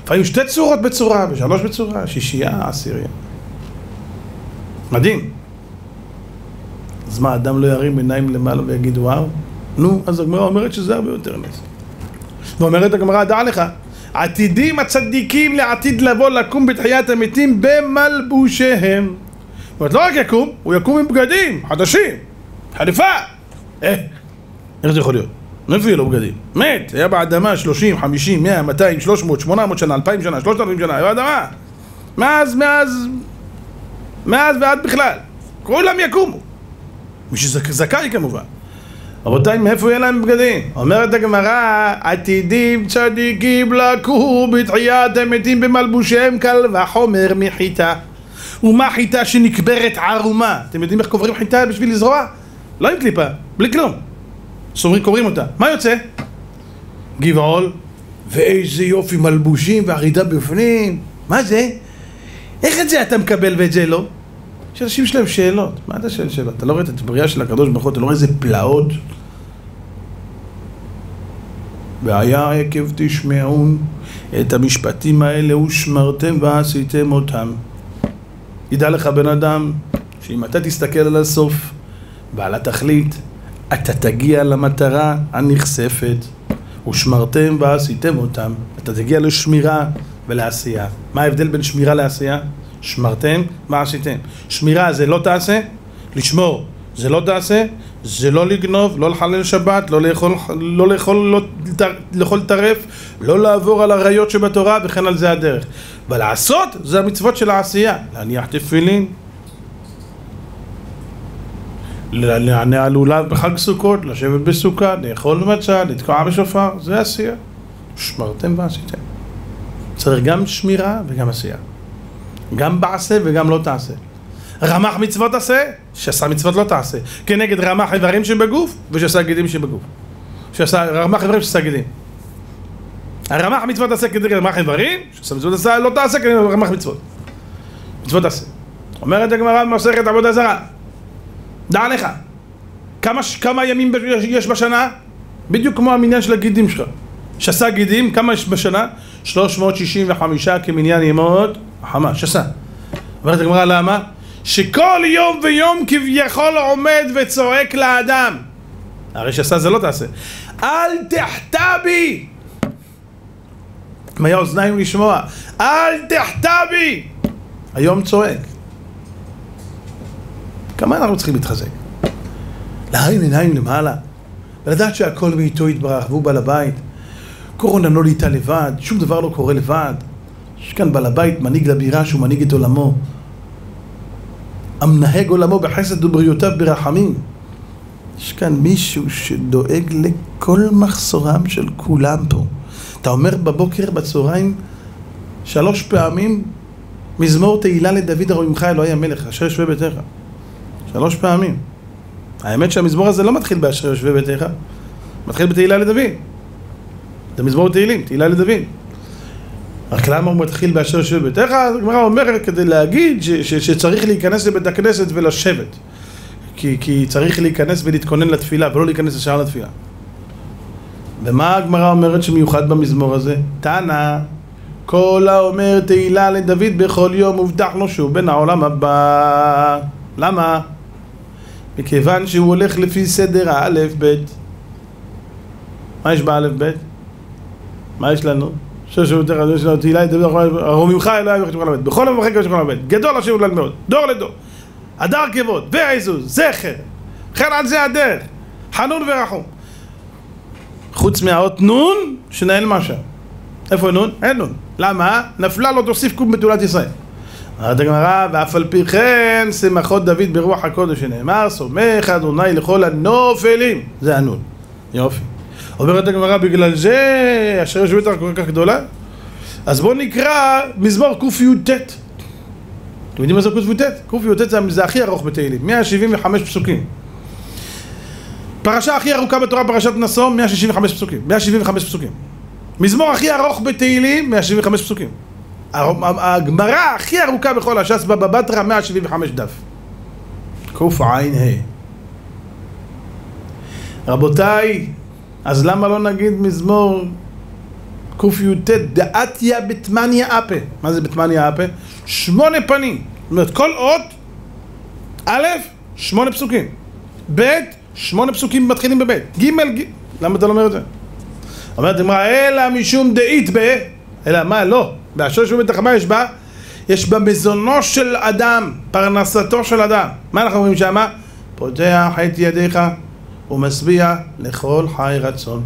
לפעמים שתי צורות בצורה, ושלוש בצורה, שישייה, עשירייה. מדהים. אז מה, אדם לא ירים עיניים למעלה ויגיד וואו? נו, אז הגמרא אומרת שזה הרבה יותר נס. ואומרת הגמרא, דע לך, עתידים הצדיקים לעתיד לבוא לקום בתחיית המתים במלבושיהם. זאת אומרת, לא רק יקום, הוא יקום עם בגדים חדשים, חליפה. אה, איך זה יכול להיות? מאיפה יהיו לו בגדים? מת, היה באדמה 30, 50, 100, 200, 300, 800 שנה, 2,000 שנה, 3,000 שנה, היה באדמה. מאז, מאז, מאז ועד בכלל. כולם יקומו. מי שזכאי כמובן. רבותיי, מאיפה יהיה להם בגדים? אומרת הגמרא, עתידים צדיקים לקום בתחיית המתים במלבושיהם קל וחומר מחיטה. ומה חיטה שנקברת ערומה? אתם יודעים איך קוברים חיטה בשביל לזרוע? לא עם קליפה, בלי כלום. סומרים, קוראים אותה. מה יוצא? גבעול, ואיזה יופי מלבושים והרידה בפנים. מה זה? איך את זה אתה מקבל ואת זה לא? יש אנשים שלהם שאלות. מה אתה שואל שאלות? אתה לא רואה את הבריאה של הקדוש ברוך הוא, אתה לא רואה איזה פלאות? והיה עקב תשמעון את המשפטים האלה ושמרתם ועשיתם אותם. ידע לך בן אדם, שאם אתה תסתכל על הסוף ועל התכלית, אתה תגיע למטרה הנכספת, ושמרתם ועשיתם אותם. אתה תגיע לשמירה ולעשייה. מה ההבדל בין שמירה לעשייה? שמרתם, מה עשיתם? שמירה זה לא תעשה, לשמור זה לא תעשה, זה לא לגנוב, לא לחלל שבת, לא לאכול, לא לאכול, לא לאכול טרף, לא לעבור על עריות שבתורה וכן על זה הדרך. ולעשות זה המצוות של העשייה, להניח תפילין, לענה על לולב בחג סוכות, לשבת בסוכה, לאכול מצה, לתקוע בשופר, זה עשייה. שמרתם ועשיתם. צריך גם שמירה וגם עשייה. גם בעשה וגם לא תעשה. רמח מצוות עשה, שעשה מצוות לא תעשה. כנגד רמח איברים שבגוף ושעשה גידים שבגוף. שעשה רמח איברים שעשה גידים. הרמח מצוות עשה כנגד רמח איברים, שעשה מצוות עשה לא תעשה כנגד רמח מצוות. מצוות עשה. אומרת הגמרא במסכת עבודה זרה. דע לך, כמה, כמה ימים יש בשנה? בדיוק כמו המניין של הגידים שלך. שעשה גידים, כמה יש בשנה? 365 כמניין ימות חמה, שסה. אומרת הגמרא למה? שכל יום ויום כביכול עומד וצועק לאדם. הרי שסה זה לא תעשה. אל תחטא בי מהיה אוזניים לשמוע אל תחטא בי היום צועק. כמה אנחנו צריכים להתחזק? להרים עיניים למעלה ולדעת שהכל מאיתו יתברך והוא בעל הבית. קורונה לא נהייתה לבד, שום דבר לא קורה לבד יש כאן בעל הבית, מנהיג לבירה שהוא מנהיג את עולמו. המנהג עולמו בחסד ובריאותיו ברחמים. יש כאן מישהו שדואג לכל מחסורם של כולם פה. אתה אומר בבוקר, בצהריים, שלוש פעמים, מזמור תהילה לדוד הרוממך אלוהי המלך, אשר יושבי ביתך. שלוש פעמים. האמת שהמזמור הזה לא מתחיל באשר יושבי ביתך, מתחיל בתהילה לדוד. זה מזמור תהילים, תהילה לדוד. רק למה הוא מתחיל באשר יושב ביתך? הגמרא אומרת כדי להגיד ש, ש, שצריך להיכנס לבית הכנסת ולשבת כי, כי צריך להיכנס ולהתכונן לתפילה ולא להיכנס ישר לתפילה ומה הגמרא אומרת שמיוחד במזמור הזה? תנא כל האומר תהילה לדוד בכל יום מובטח לו שהוא בן העולם הבא למה? מכיוון שהוא הולך לפי סדר האלף בית מה יש באלף בית? מה יש לנו? שש שירותי חדש שלנו תהילה ידבר הרוממך אלוהי וכתוב כל הבית בכל המחק וכתוב כל הבית גדול השם ולעד מאוד דור לדור. הדר כבוד ועזוז זכר. חן על זה הדרך. חנון ורחום. חוץ מהאות נון שנהל משהו איפה נון? אין נון. למה? נפלה לא תוסיף קום בתולת ישראל. אומרת הגמרא ואף על פי כן שמחות דוד ברוח הקודש שנאמר סומך אדוני לכל הנופלים. זה הנון. יופי אומרת הגמרא בגלל זה אשר יושבת כל כך גדולה? אז בואו נקרא מזמור קי"ט. אתם יודעים מה זה קי"ט? קי"ט זה, זה הכי ארוך בתהילים 175 פסוקים. פרשה הכי ארוכה בתורה פרשת נשוא 165 פסוקים 175 פסוקים. מזמור הכי ארוך בתהילים 175 פסוקים. הגמרא הכי ארוכה בכל הש"ס בבא בתרא 175 דף. קע"ה רבותיי אז למה לא נגיד מזמור קי"ט דעתיה בתמניה אפה? מה זה בתמניה אפה? שמונה פנים. זאת אומרת כל אות א', שמונה פסוקים. ב', שמונה פסוקים מתחילים בב' ג', ג' למה אתה לא אומר את זה? אומרת אמרה אלא משום דאית ב אלא מה? לא. באשר שום בתחמה יש בה יש בה מזונו של אדם פרנסתו של אדם. מה אנחנו אומרים שמה? פותח את ידיך ומשביע לכל חי רצון.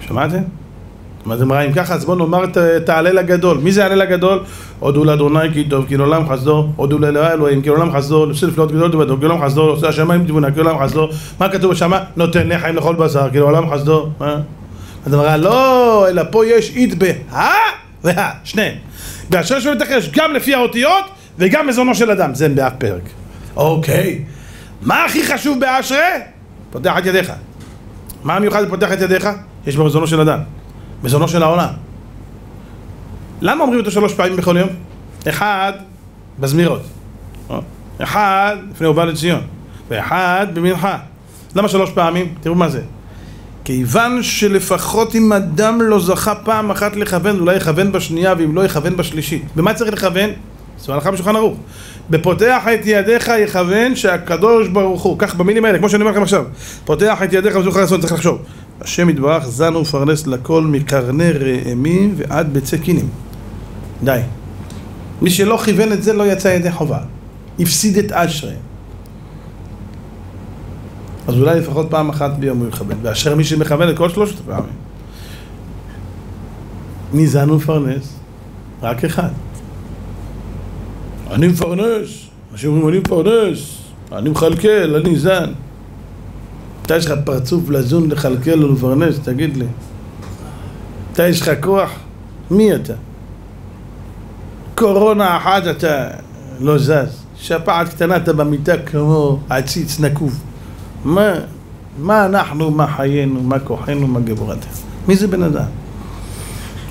שמעתם? מה? זה מראה אם ככה אז בואו נאמר את ההלל הגדול. מי זה ההלל הגדול? הודו לאדוני כי טוב כי לעולם חסדו. הודו לאלוהי אלוהים כי לעולם חסדו. לפסול לפלאות גדולות ובדו כי לעולם חסדו. עושה השמיים תבונה כי לעולם חסדו. מה כתוב שמה? נותן לחיים לכל בשר כי לעולם חסדו. אז אמרה לא אלא פה יש אית בהא והא שניהם. באשר שבט יש גם לפי האותיות וגם מזונו של אדם. זה באף פרק אוקיי מה הכי חשוב באשרה? פותח את ידיך. מה המיוחד בפותח את ידיך? יש בו מזונו של אדם. מזונו של העולם. למה אומרים אותו שלוש פעמים בכל יום? אחד בזמירות. אחד לפני הוא בא לציון. ואחד במנחה. למה שלוש פעמים? תראו מה זה. כיוון שלפחות אם אדם לא זכה פעם אחת לכוון, אולי יכוון בשנייה ואם לא יכוון בשלישית. במה צריך לכוון? זו הלכה בשולחן ערוך. בפותח את ידיך יכוון שהקדוש ברוך הוא, כך במילים האלה, כמו שאני אומר לכם עכשיו, פותח את ידיך וזוכר לעשות, צריך לחשוב. השם יתברך זן ופרנס לכל מקרני ראמים ועד בצא קינים. די. מי שלא כיוון את זה לא יצא ידי חובה. הפסיד את אשרי. אז אולי לפחות פעם אחת ביום הוא יכוון, ואשר מי שמכוון את כל שלושת הפעמים. מי זה אנו מפרנס? רק אחד. אני מפרנס, אנשים אומרים אני מפרנס, אני מכלכל, אני זן. אתה יש לך פרצוף לזון, לכלכל ולפרנס, תגיד לי. אתה יש לך כוח? מי אתה? קורונה אחת אתה לא זז, שפעת קטנה אתה במיטה כמו עציץ נקוב. מה, מה אנחנו, מה חיינו, מה כוחנו, מה גבורתנו? מי זה בן אדם?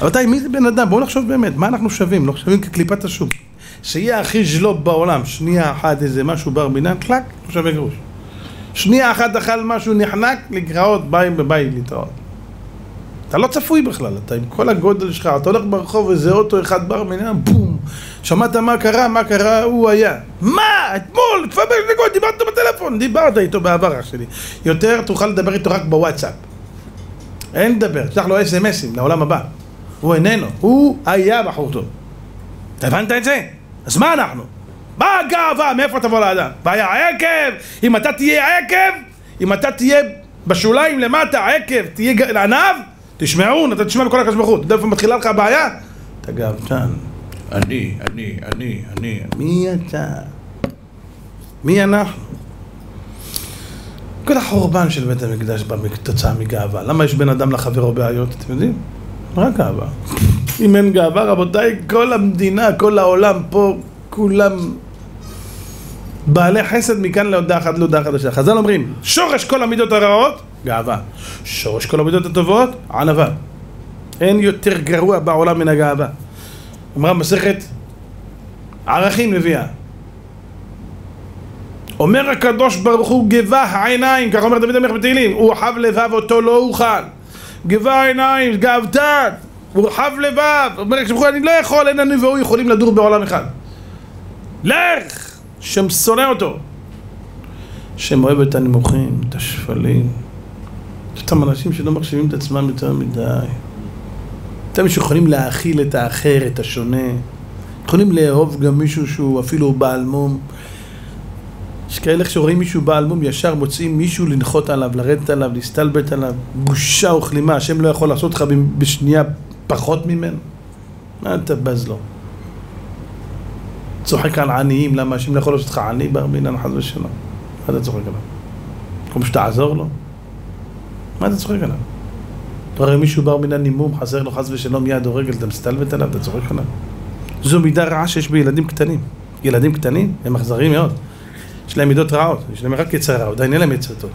רבותיי, מי זה בן אדם? בואו נחשוב באמת, מה אנחנו שווים? לא שווים כקליפת השוק. שיהיה הכי ז'לוב בעולם, שנייה אחת איזה משהו בר בינן, קלק, שווה גרוש. שנייה אחת אכל משהו נחנק, לקראות ביי בביי להתראות. אתה לא צפוי בכלל, אתה עם כל הגודל שלך, אתה הולך ברחוב איזה אוטו אחד בר מינן, בום! שמעת מה קרה, מה קרה, הוא היה. מה? אתמול, לפני דקות, דיברת בטלפון, דיברת איתו בעבר, אח שלי. יותר תוכל לדבר איתו רק בוואטסאפ. אין לדבר, תשלח לו אס.אם.אסים לעולם הבא. הוא איננו, הוא היה בחור טוב. הבנת את זה? אז מה אנחנו? מה הגאווה? מאיפה תבוא לאדם? והיה עקב! אם אתה תהיה עקב, אם אתה תהיה בשוליים למטה עקב, תהיה ענב, תשמעו, אתה תשמע בכל הקדוש ברוך הוא. אתה יודע איפה מתחילה לך הבעיה? אתה גאוותן. אני, אני, אני, אני. מי אתה? מי אנחנו? כל החורבן של בית המקדש בא כתוצאה מגאווה. למה יש בין אדם לחברו בעיות? אתם יודעים? רק גאווה. אם אין גאווה, רבותיי, כל המדינה, כל העולם פה, כולם בעלי חסד מכאן להודעה אחת להודעה חדשה. חז"ל אומרים, שורש כל המידות הרעות, גאווה. שורש כל המידות הטובות, ענווה. אין יותר גרוע בעולם מן הגאווה. אמרה מסכת ערכים מביאה. אומר הקדוש ברוך הוא גבה העיניים, כך אומר דוד המלך בתהילים, הוא חב לבב אותו לא אוכל. גבה העיניים, גאוותן, הוא חב לבב, אומר הקדוש ברוך הוא אני לא יכול, אין אני והוא יכולים לדור בעולם אחד. לך! שם שונא אותו. שם אוהב את הנמוכים, את השפלים. יש אותם אנשים שלא מחשיבים את עצמם יותר מדי. אתם שיכולים להכיל את האחר, את השונה. יכולים לאהוב גם מישהו שהוא אפילו בעל מום. יש כאלה שרואים מישהו בעל מום, ישר מוצאים מישהו לנחות עליו, לרדת עליו, להסתלבט עליו. בושה וכלימה, השם לא יכול לעשות לך בשנייה פחות ממנו. מה אתה בז לו? צוחק על עניים, למה השם לא יכול לעשות לך עני בר מינן חס ושלום? מה אתה צוחק עליו? במקום שתעזור לו? מה אתה צוחק עליו? אתה רואה מישהו בר מן הנימום, חסר לו חס ושלום יד או רגל, אתה מסתלבט עליו, אתה צוחק עליו. זו מידה רעה שיש בילדים קטנים. ילדים קטנים הם אכזריים מאוד. יש להם מידות רעות, יש להם רק יצר רע, עדיין אין להם יצר טוב.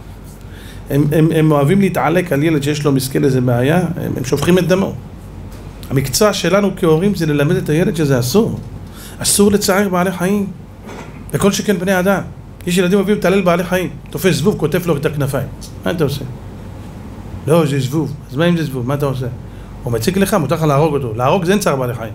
הם, הם, הם אוהבים להתעלק על ילד שיש לו מסכן איזה בעיה, הם, הם שופכים את דמו. המקצוע שלנו כהורים זה ללמד את הילד שזה אסור. אסור לצער בעלי חיים. וכל שכן בני אדם. יש ילדים אוהבים לתעלל בעלי חיים. תופס זבוב, כותף לו את הכנפיים. מה אתה עושה? לא, זה זבוב. אז מה אם זה זבוב? מה אתה עושה? הוא מציק לך, מותר לך להרוג אותו. להרוג זה אין צער בעלי חיים.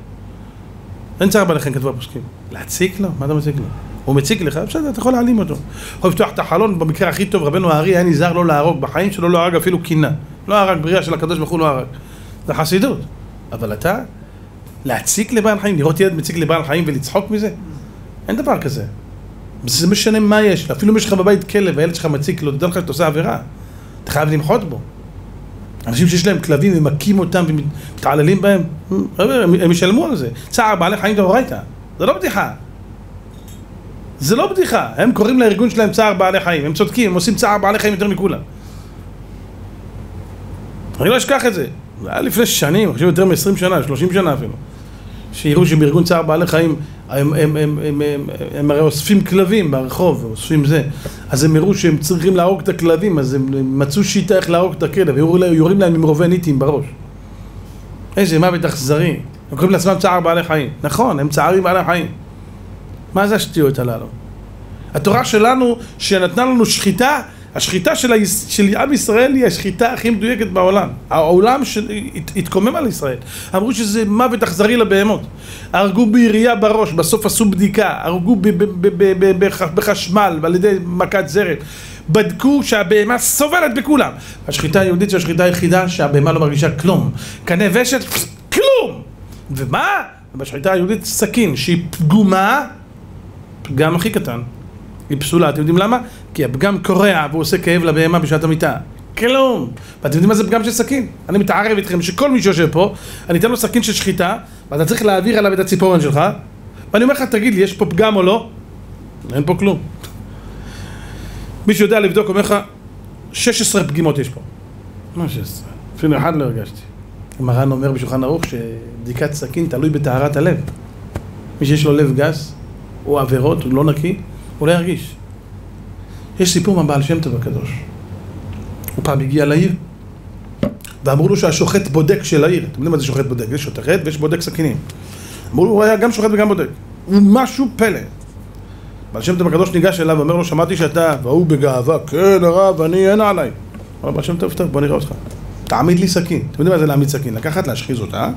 אין צער בעלי חיים, כתבו הפוסקים. להציק לו? מה אתה מציק לו? הוא מציק לך, בסדר, אתה יכול להעלים אותו. יכול לפתוח את החלון, במקרה הכי טוב, רבנו הארי היה נזהר לא להרוג, בחיים שלו לא הרג אפילו קינה. לא הרג בריאה של הקדוש ברוך הוא לא הרג. זה חסידות. אבל אתה, להציק לבעל חיים, לראות ילד מציק לבעל חיים ולצחוק מזה? אין דבר כזה. זה משנה מה יש, אפילו אם יש לך בבית כלב והילד שלך מציק לו, תדע לך שאתה עושה עבירה. אתה חייב למחות בו. אנשים שיש להם כלבים ומכים אותם ומתעללים בהם, הם, הם ישלמו על זה. צער בעלי חיים דאורייתא, זה לא בדיחה. זה לא בדיחה, הם קוראים לארגון שלהם צער בעלי חיים, הם צודקים, הם עושים צער בעלי חיים יותר מכולם. אני לא אשכח את זה, זה היה לפני שנים, חושב יותר מ-20 שנה, 30 שנה אפילו. שיראו שבארגון צער בעלי חיים, הם, הם, הם, הם, הם, הם הרי אוספים כלבים ברחוב, אוספים זה. אז הם הראו שהם צריכים להרוג את הכלבים, אז הם מצאו שיטה איך להרוג את הכלב, יורים להם עם רובי ניטים בראש. איזה מוות אכזרי. הם קוראים לעצמם צער בעלי חיים. נכון, הם צערים בעלי חיים. מה זה השטויות הללו? התורה שלנו, שנתנה לנו שחיטה, השחיטה של, היש... של עם ישראל היא השחיטה הכי מדויקת בעולם. העולם התקומם על ישראל. אמרו שזה מוות אכזרי לבהמות. הרגו בירייה בראש, בסוף עשו בדיקה, הרגו בחשמל על ידי מכת זרת. בדקו שהבהמה סובלת בכולם. השחיטה היהודית זו השחיטה היחידה שהבהמה לא מרגישה כלום. קנה ושת, כלום! ומה? בשחיטה היהודית סכין שהיא פגומה, פגם הכי קטן. היא פסולה. אתם יודעים למה? כי הפגם קורע והוא עושה כאב לבהמה בשעת המיטה. כלום. ואתם יודעים מה זה פגם של סכין? אני מתערב איתכם שכל מי שיושב פה, אני אתן לו סכין של שחיטה, ואתה צריך להעביר עליו את הציפורן שלך, ואני אומר לך, תגיד לי, יש פה פגם או לא? אין פה כלום. מי שיודע לבדוק אומר לך, 16 פגימות יש פה. מה 16? אפילו אחד לא הרגשתי. מרן אומר בשולחן ערוך שבדיקת סכין תלוי בטהרת הלב. מי שיש לו לב גס, או עבירות, הוא לא נקי, הוא לא ירגיש. יש סיפור מהבעל שם טוב הקדוש. הוא פעם הגיע לעיר, ואמרו לו שהשוחט בודק של העיר. אתם יודעים מה זה שוחט בודק? יש שוחט ויש בודק סכינים. אמרו לו, הוא היה גם שוחט וגם בודק. הוא משהו פלא. בעל שם טוב הקדוש ניגש אליו ואומר לו, שמעתי שאתה, והוא בגאווה, כן הרב, אני, אין עליי. אמר בעל שם טוב, טוב, בוא נראה אותך. תעמיד לי סכין. אתם יודעים מה זה להעמיד סכין? לקחת, להשחיז אותה,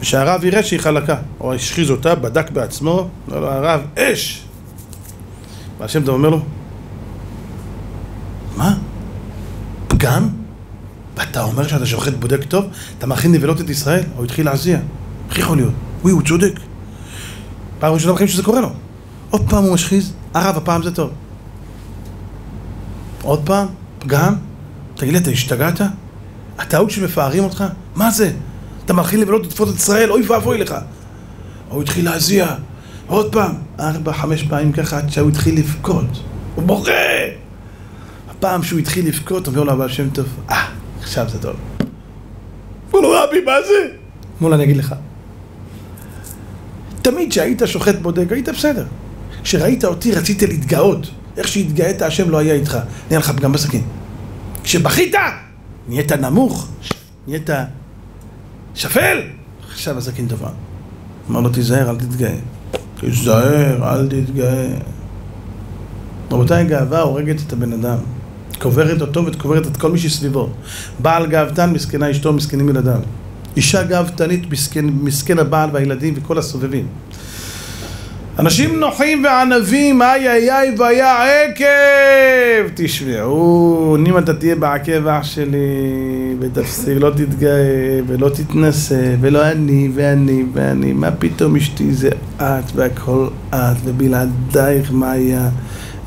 ושהרב יראה שהיא חלקה. או השחיז אותה, בדק בעצמו, אומר לו, הרב, אש! בעל שם טוב אומר לו, מה? פגם? ואתה אומר שאתה שוחט בודק טוב? אתה מכין נבלות את ישראל? הוא התחיל להזיע. איך יכול להיות? וואי, הוא צודק. פעם ראשונה בחיים שזה קורה לו. עוד פעם הוא משחיז, הרב, הפעם זה טוב. עוד פעם, פגם? תגיד לי, אתה השתגעת? הטעות שמפארים אותך? מה זה? אתה מכין לבלות את תפות את ישראל, אוי ואבוי לך. הוא התחיל להזיע. עוד פעם, ארבע, חמש פעמים ככה עד שהוא התחיל לבכות. הוא בוכה! הפעם שהוא התחיל לבכות, אומר לו הבעל שם טוב, אה, עכשיו זה טוב. אמרו לו, רבי, מה זה? אמרו לו, אני אגיד לך. תמיד כשהיית שוחט בודק, היית בסדר. כשראית אותי, רצית להתגאות. איך שהתגאית, השם לא היה איתך. נהיה לך פגם בסכין. כשבכית, נהיית נמוך, נהיית שפל, עכשיו הסכין טובה. אמר לו, תיזהר, אל תתגאה. תיזהר, אל תתגאה. רבותיי, גאווה הורגת את הבן אדם. קוברת אותו וקוברת את כל מי שסביבו. בעל גאוותן, מסכנה אשתו, מסכנים ילדיו. אישה גאוותנית, מסכן, מסכן הבעל והילדים וכל הסובבים. אנשים נוחים וענבים, איי איי איי והיה עקב! תשמעו, אם אתה תהיה בעקב אח שלי, ותפסיק, לא תתגאה, ולא תתנשא, ולא אני, ואני, ואני, מה פתאום אשתי זה את, והכל את, ובלעדייך מה היה?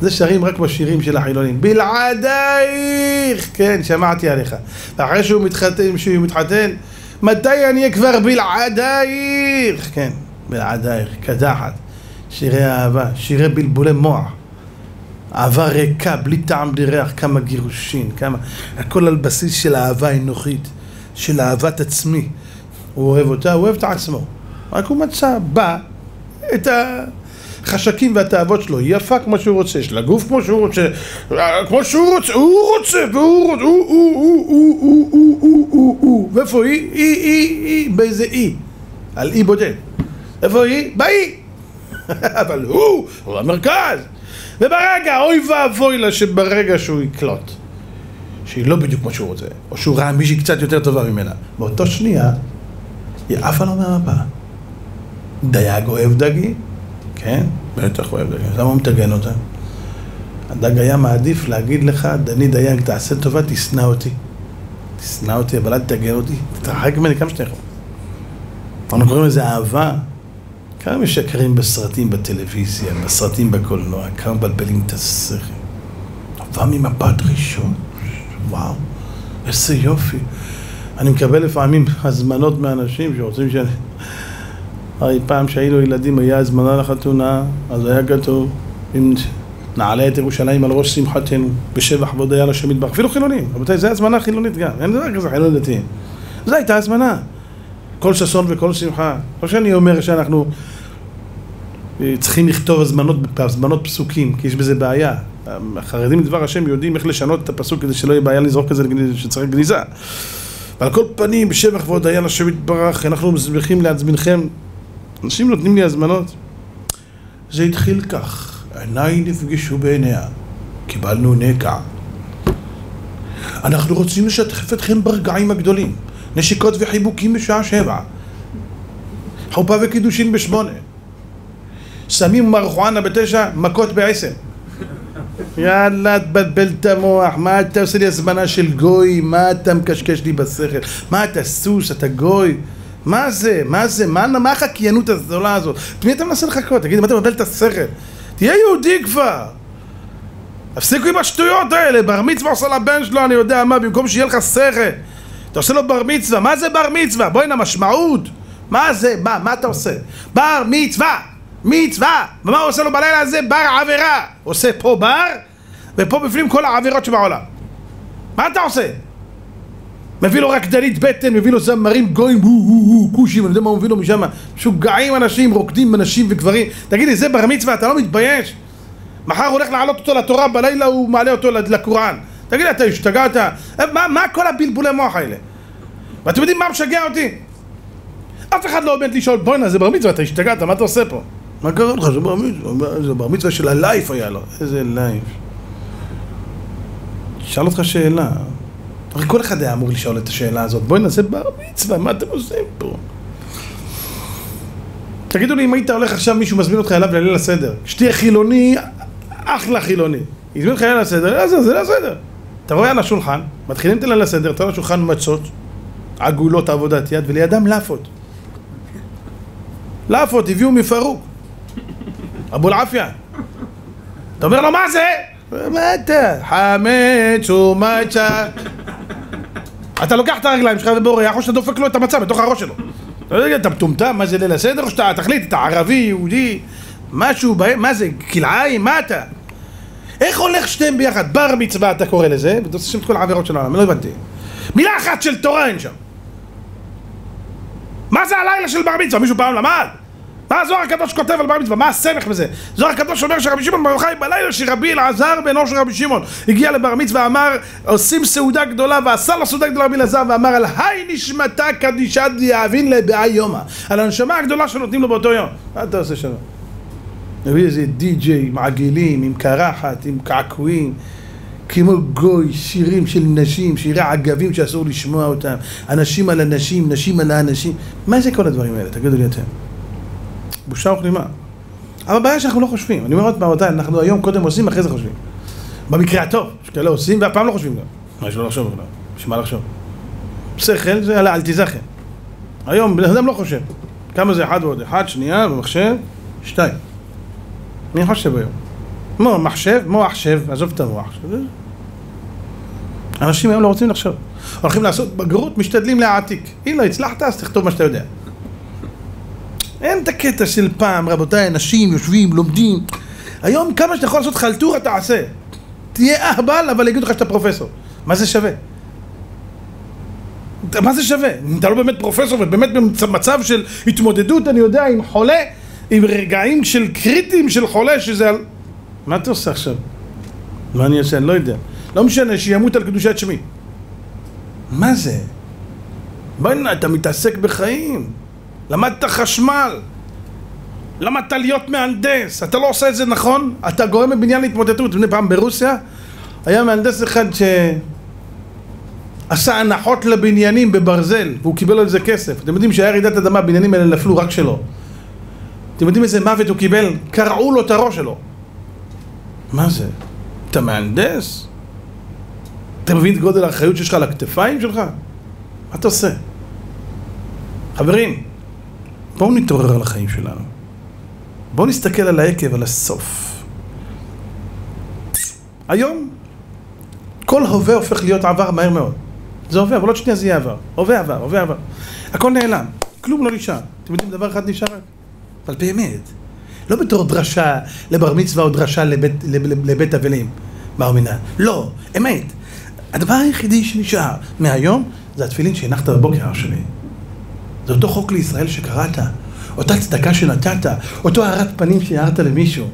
זה שרים רק בשירים של החילונים. בלעדייך! כן, שמעתי עליך. ואחרי שהוא מתחתן, שהוא מתחתן, מתי אני אהיה כבר בלעדייך? כן, בלעדייך, קדחת. שירי אהבה, שירי בלבולי מוח. אהבה ריקה, בלי טעם, בלי ריח, כמה גירושין, כמה... הכל על בסיס של אהבה אנוכית, של אהבת עצמי. הוא אוהב אותה, הוא אוהב את עצמו. רק הוא מצא, בא, את החשקים והתאוות שלו, היא יפה כמו שהוא רוצה, יש לה גוף כמו שהוא רוצה, כמו שהוא רוצה, הוא רוצה, והוא רוצה, הוא, הוא, הוא, הוא, הוא, הוא, הוא, הוא, הוא, ואיפה היא? היא, היא, היא, באיזה אי, על אי בודד. איפה היא? באי. [LAUGHS] אבל הוא, הוא המרכז. וברגע, אוי ואבוי לה שברגע שהוא יקלוט שהיא לא בדיוק כמו שהוא רוצה, או שהוא ראה מישהי קצת יותר טובה ממנה, באותו שנייה היא עפה לו מהמפה. דייג אוהב דגי? כן, בטח אוהב דגי. למה הוא מטגן אותה? הדג היה מעדיף להגיד לך, דני דייג, תעשה טובה, תשנא אותי. תשנא אותי, אבל אל תגן אותי, תתרחק ממני כמה שאתה יכול. אנחנו קוראים לזה אהבה. כמה משקרים בסרטים בטלוויזיה, בסרטים בקולנוע, כמה מבלבלים את השכל. אהבה ממבט ראשון, וואו, איזה יופי. אני מקבל לפעמים הזמנות מאנשים שרוצים שאני... הרי פעם שהיינו ילדים היה הזמנה לחתונה, אז היה כתוב, אם נעלה את ירושלים על ראש שמחתנו, בשבח והודיה לשם יתברך, אפילו חילונים, רבותיי, זו הזמנה חילונית גם, אין דבר כזה חילון דתי. זו הייתה הזמנה. כל ששון וכל שמחה. לא שאני אומר שאנחנו צריכים לכתוב הזמנות, הזמנות פסוקים, כי יש בזה בעיה. החרדים לדבר השם יודעים איך לשנות את הפסוק כדי שלא יהיה בעיה לזרוק את זה שצריך גניזה. ועל כל פנים, בשבח והודיה לשם יתברך, אנחנו שמחים להזמינכם. אנשים נותנים לי הזמנות. זה התחיל כך, עיניי נפגשו בעיניה, קיבלנו נקע. אנחנו רוצים לשתף אתכם ברגעים הגדולים. נשיקות וחיבוקים בשעה שבע, חופה וקידושין בשמונה, סמים ומרחואנה בתשע, מכות בעשר. יאללה, תבלבל את המוח, מה אתה עושה לי הזמנה של גוי? מה אתה מקשקש לי בשכל? מה אתה סוס? אתה גוי? מה זה? מה זה? מה, מה החקיינות הזולה הזאת? את מי אתה מנסה לחכות? תגיד, מה אתה מבלבל את השכל? תהיה יהודי כבר! תפסיקו עם השטויות האלה, בר מצווה עושה לבן שלו, אני יודע מה, במקום שיהיה לך שכל. אתה עושה לו בר מצווה, מה זה בר מצווה? בואי הנה משמעות. מה זה? מה? מה אתה עושה? בר מצווה! מצווה! ומה הוא עושה לו בלילה הזה? בר עבירה! עושה פה בר, ופה בפנים כל העבירות שבעולם. מה אתה עושה? מביא לו רקדנית בטן, מביא לו זמרים גויים, הו הו הו, כושים, אני יודע מה הוא מביא לו משם, משוגעים אנשים, רוקדים אנשים וגברים. תגיד לי, זה בר מצווה, אתה לא מתבייש? מחר הוא הולך להעלות אותו לתורה, בלילה הוא מעלה אותו לקוראן. תגיד לי, אתה השתגעת? מה, מה כל הבלבולי מוח האלה? ואתם יודעים מה משגע אותי? אף אחד לא עומד לשאול, בואנה, זה בר מצווה, אתה השתגעת, מה אתה עושה פה? מה קרה לך? זה בר מצווה, זה בר מצווה של הלייף היה לו. איזה לייף. שאל אותך שאלה. הרי כל אחד היה אמור לשאול את השאלה הזאת. בוא'נה, זה בר מצווה, מה אתם עושים פה? תגידו לי, אם היית הולך עכשיו, מישהו מזמין אותך אליו לליל הסדר. שתהיה חילוני, אחלה חילוני. הזמין אותך לליל הסדר, זה, זה לא סדר. אתה רואה על השולחן, מתחילים את הליל הסדר, אתה רואה על השולחן מצות, עגולות עבודת יד, ולידם לאפות. לאפות, הביאו מפרוק. אבו אל-עפיה. אתה אומר לו, מה זה? אתה? חמץ ומצה. אתה לוקח את הרגליים שלך ובורח, או שאתה דופק לו את המצה בתוך הראש שלו. אתה יודע, אתה מטומטם, מה זה ליל הסדר, או שאתה תחליט, אתה ערבי, יהודי, משהו, מה זה, כלאיים, מה אתה? איך הולך שתיהם ביחד? בר מצווה אתה קורא לזה, ואתה עושה שם את כל העבירות של העולם, לא הבנתי. מילה אחת של תורה אין שם. מה זה הלילה של בר מצווה? מישהו פעם למד? מה הזוהר הקדוש כותב על בר מצווה? מה הסמך בזה? זוהר הקדוש אומר שרבי שמעון בר יוחאי בלילה שרבי אלעזר בנו של רבי שמעון הגיע לבר מצווה אמר עושים סעודה גדולה ועשה לו סעודה גדולה רבי אלעזר ואמר על היי נשמתה קדישא דיאבין לבעי יומא על הנשמה הגדולה שנותנים לו באותו יום מה אתה עושה שם? מביא איזה די-ג'יי עגילים, עם קרחת, עם קעקועים כמו גוי, שירים של נשים, שירי עגבים שאסור לשמוע אותם אנשים על אנשים, נשים על האנשים מה זה כל הדברים האלה? תגידו לי אתם בושה וכלימה. אבל הבעיה שאנחנו לא חושבים. אני אומר עוד פעם, אנחנו היום קודם עושים, אחרי זה חושבים. במקרה הטוב, יש כאלה עושים ואף פעם לא חושבים גם. מה יש לו לחשוב בכלל? בשביל מה לחשוב? שכל זה על האלטיזכן. היום בן אדם לא חושב. כמה זה אחד ועוד אחד, שנייה, במחשב, שתיים. מי חושב היום? מו מחשב, מוח שב, עזוב את המוח. אנשים היום לא רוצים לחשוב. הולכים לעשות בגרות, משתדלים להעתיק. אם לא הצלחת, אז תכתוב מה שאתה יודע. אין את הקטע של פעם, רבותיי, אנשים יושבים, לומדים. היום כמה שאתה יכול לעשות חלטורה תעשה. תהיה אהבל, אבל יגידו לך שאתה פרופסור. מה זה שווה? מה זה שווה? אתה לא באמת פרופסור ובאמת במצב של התמודדות, אני יודע, עם חולה, עם רגעים של קריטיים של חולה, שזה על... מה אתה עושה עכשיו? מה אני עושה? אני לא יודע. לא משנה, שימות על קדושת שמי. מה זה? בוא'נה, אתה מתעסק בחיים. למדת חשמל, למדת להיות מהנדס, אתה לא עושה את זה נכון, אתה גורם בבניין להתמוטטות. לפני פעם ברוסיה היה מהנדס אחד שעשה הנחות לבניינים בברזל והוא קיבל על זה כסף. אתם יודעים שהיה רעידת אדמה, הבניינים האלה נפלו רק שלו. אתם יודעים איזה מוות הוא קיבל? קרעו לו את הראש שלו. מה זה? אתה מהנדס? אתה מבין את גודל האחריות שיש לך על הכתפיים שלך? מה אתה עושה? חברים, בואו נתעורר על החיים שלנו. בואו נסתכל על העקב, על הסוף. היום כל הווה הופך להיות עבר מהר מאוד. זה הווה, אבל עוד שנייה זה יהיה עבר. הווה עבר, הווה עבר. הכל נעלם, כלום לא נשאר. אתם יודעים, דבר אחד נשאר רק. אבל באמת, לא בתור דרשה לבר מצווה או דרשה לבית, לבית אבלים, בר מינן. לא, אמת. הדבר היחידי שנשאר מהיום זה התפילין שהנחת בבוקר שלי. זה אותו חוק לישראל שקראת, אותה צדקה שנתת, אותו הארת פנים שהארת למישהו,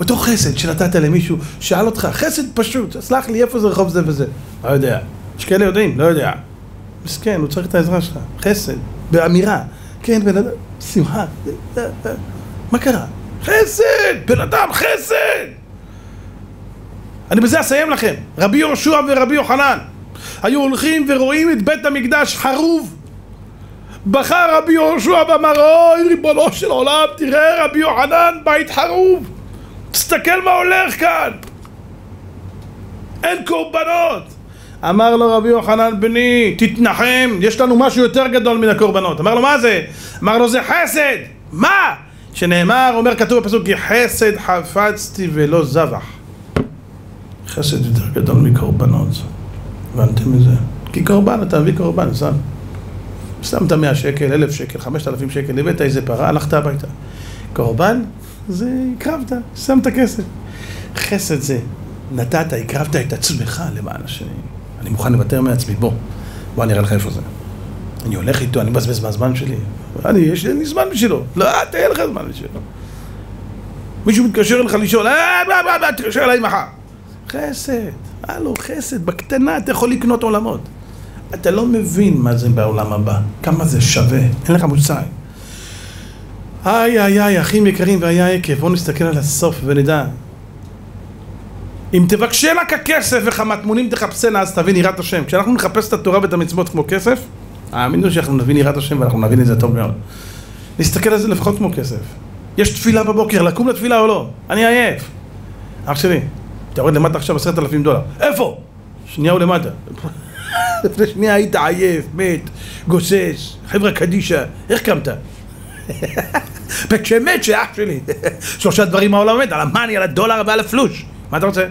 אותו חסד שנתת למישהו, שאל אותך, חסד פשוט, סלח לי, איפה זה רחוב זה וזה? לא יודע. יש כאלה יודעים, לא יודע. מסכן, הוא צריך את העזרה שלך. חסד, באמירה. כן, בן אדם, שמחה. מה קרה? חסד! בן אדם, חסד! אני בזה אסיים לכם. רבי יהושע ורבי יוחנן היו הולכים ורואים את בית המקדש חרוב בכה רבי יהושע ואמר אוי ריבונו של עולם תראה רבי יוחנן בית חרוב תסתכל מה הולך כאן אין קורבנות אמר לו רבי יוחנן בני תתנחם יש לנו משהו יותר גדול מן הקורבנות אמר לו מה זה? אמר לו זה חסד מה? שנאמר אומר כתוב בפסוק כי חסד חפצתי ולא זבח חסד יותר גדול מקורבנות. הבנתם מזה? כי קורבן, אתה מביא קורבן, שם. שמת מאה שקל, אלף שקל, חמשת אלפים שקל, הבאת איזה פרה, הלכת הביתה. קורבן, זה הקרבת, שמת כסף. חסד זה, נתת, הקרבת את עצמך למען השני. אני מוכן לוותר מעצמי, בוא, בוא אני אראה לך איפה זה. אני הולך איתו, אני מבזבז מהזמן שלי. אני, יש לי זמן בשבילו. לא, תהיה לך זמן בשבילו. מישהו מתקשר אליך לשאול, אה, בא, בא, בא, תתקשר אליי מחר. חסד, הלו, חסד, בקטנה אתה יכול לקנות עולמות. אתה לא מבין מה זה בעולם הבא, כמה זה שווה, אין לך מושג. איי איי איי, אחים יקרים איי עקב, בואו נסתכל על הסוף ונדע. אם תבקשנה ככסף וכמטמונים תחפשנה, אז תבין יראת השם. כשאנחנו נחפש את התורה ואת המצוות כמו כסף, האמינו שאנחנו נבין יראת השם ואנחנו נבין את זה טוב מאוד. נסתכל על זה לפחות כמו כסף. יש תפילה בבוקר, לקום לתפילה או לא? אני עייף. אח שלי, אתה יורד למטה עכשיו עשרת אלפים דולר. איפה? שנייה הוא למטה. לפני שנייה היית עייף, מת, גוסס, חברה קדישה, איך קמת? וכשמת שאח שלי, שלושה דברים העולם עומד, על המאני, על הדולר ועל הפלוש. מה אתה רוצה?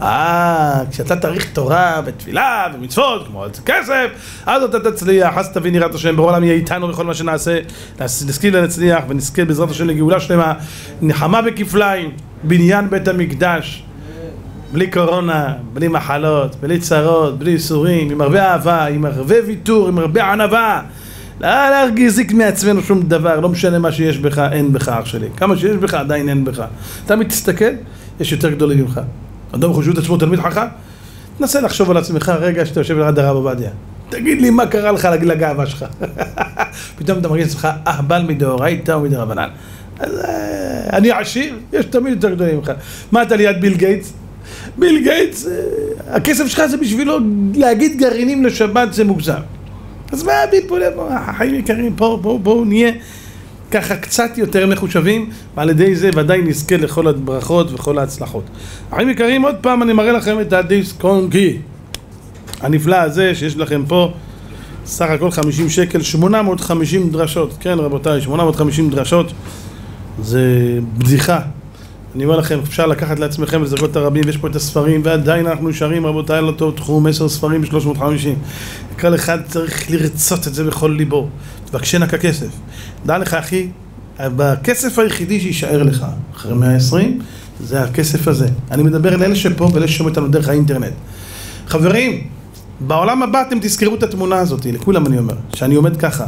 אה, כשאתה תאריך תורה ותפילה ומצוות, כמו על כסף, אז אתה תצליח, אז תבין יראת השם, בעולם יהיה איתנו בכל מה שנעשה, נשכיל להצליח ונזכה בעזרת השם לגאולה שלמה, נחמה בכפליים, בניין בית המקדש, בלי קורונה, בלי מחלות, בלי צרות, בלי ייסורים, עם הרבה אהבה, עם הרבה ויתור, עם הרבה ענווה. לא להרגיזיק מעצמנו שום דבר, לא משנה מה שיש בך, אין בך אח שלי. כמה שיש בך, עדיין אין בך. אתה מתסתכל, יש יותר גדולים ממך. אדם חושב את עצמו תלמיד חכם? תנסה לחשוב על עצמך רגע שאתה יושב ליד הרב עובדיה. תגיד לי מה קרה לך לגאווה שלך. [LAUGHS] פתאום אתה מרגיש עצמך הבל מדאורייתא ומדרבנן. אז אני עשיר, יש תמיד יותר גדולים ממך. מה אתה ליד ביל גייטס? ביל גייטס, הכסף שלך זה בשבילו להגיד גרעינים לשבת זה מוגזם. אז מה ביל פה לפה, החיים יקרים, בואו בוא, נהיה ככה קצת יותר מחושבים, ועל ידי זה ודאי נזכה לכל הברכות וכל ההצלחות. החיים יקרים, עוד פעם אני מראה לכם את הדיסק קונקי הנפלא הזה שיש לכם פה, סך הכל 50 שקל, 850 דרשות, כן רבותיי, 850 דרשות, זה בדיחה. אני אומר לכם, אפשר לקחת לעצמכם ולזרקות את הרבים, ויש פה את הספרים, ועדיין אנחנו נשארים, רבותיי, על אותו תחום, עשר ספרים ב-350. כל אחד צריך לרצות את זה בכל ליבו. תבקשנה ככסף. דע לך, אחי, בכסף היחידי שיישאר לך, אחרי 120, זה הכסף הזה. אני מדבר לאלה שפה ואלה ששומעים אותנו דרך האינטרנט. חברים, בעולם הבא אתם תזכרו את התמונה הזאת, לכולם אני אומר, שאני עומד ככה.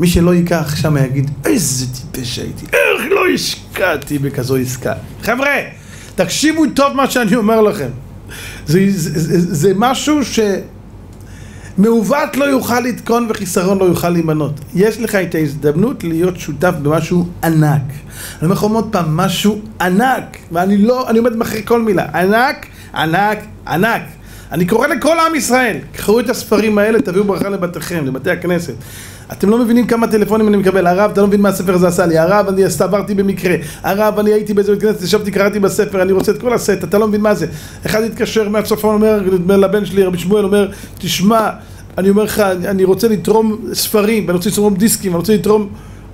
מי שלא ייקח שם יגיד, איזה טיפש הייתי, איך לא השקעתי בכזו עסקה. חבר'ה, תקשיבו טוב מה שאני אומר לכם. זה, זה, זה, זה משהו שמעוות לא יוכל לתקון וחיסרון לא יוכל להימנות. יש לך את ההזדמנות להיות שותף במשהו ענק. אני אומר לכם עוד פעם, משהו ענק, ואני לא, אני עומד מאחורי כל מילה, ענק, ענק, ענק. אני קורא לכל עם ישראל, קחו את הספרים האלה, תביאו ברכה לבתיכם, לבתי הכנסת. אתם לא מבינים כמה טלפונים אני מקבל, הרב, אתה לא מבין מה הספר הזה עשה לי, הרב, אני עברתי במקרה, הרב, אני הייתי באיזה בית כנסת, ישבתי, קראתי בספר, אני רוצה את כל הסט, אתה לא מבין מה זה. אחד התקשר מהצפון, אומר, לבן שלי, רבי שמואל, אומר, תשמע, אני אומר לך, אני רוצה לתרום ספרים, ואני רוצה לתרום דיסקים, אני רוצה לתרום,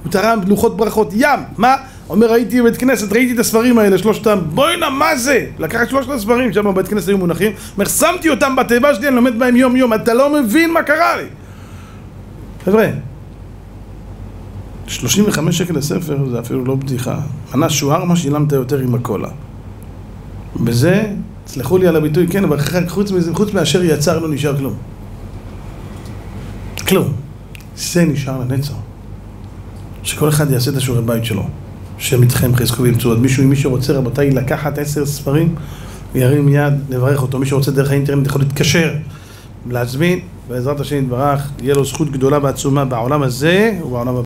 הוא תרם לוחות ברכות, ים, מה? אומר, הייתי בבית כנסת, ראיתי את הספרים האלה, שלושתם, בוא'נה, מה זה? לקח את שלושת הספרים, שם בבית כנסת היו מונחים, אומר, שמתי אותם בתיבה שלי, אני לומד בהם יום יום, אתה לא מבין מה קרה לי. חבר'ה, 35 שקל לספר זה אפילו לא בדיחה. מנה שוארמה שילמת יותר עם הקולה. בזה, סלחו לי על הביטוי, כן, אבל חוץ, מזה, חוץ מאשר יצר לא נשאר כלום. כלום. זה נשאר לנצח. שכל אחד יעשה את השיעורי בית שלו. שם איתכם חזקו וימצאו עוד מישהו, אם מישהו רוצה רבותיי לקחת עשר ספרים וירים יד, לברך אותו. מי שרוצה דרך האינטרנט יכול להתקשר, להזמין, בעזרת השם יתברך, יהיה לו זכות גדולה ועצומה בעולם הזה ובעולם הבא.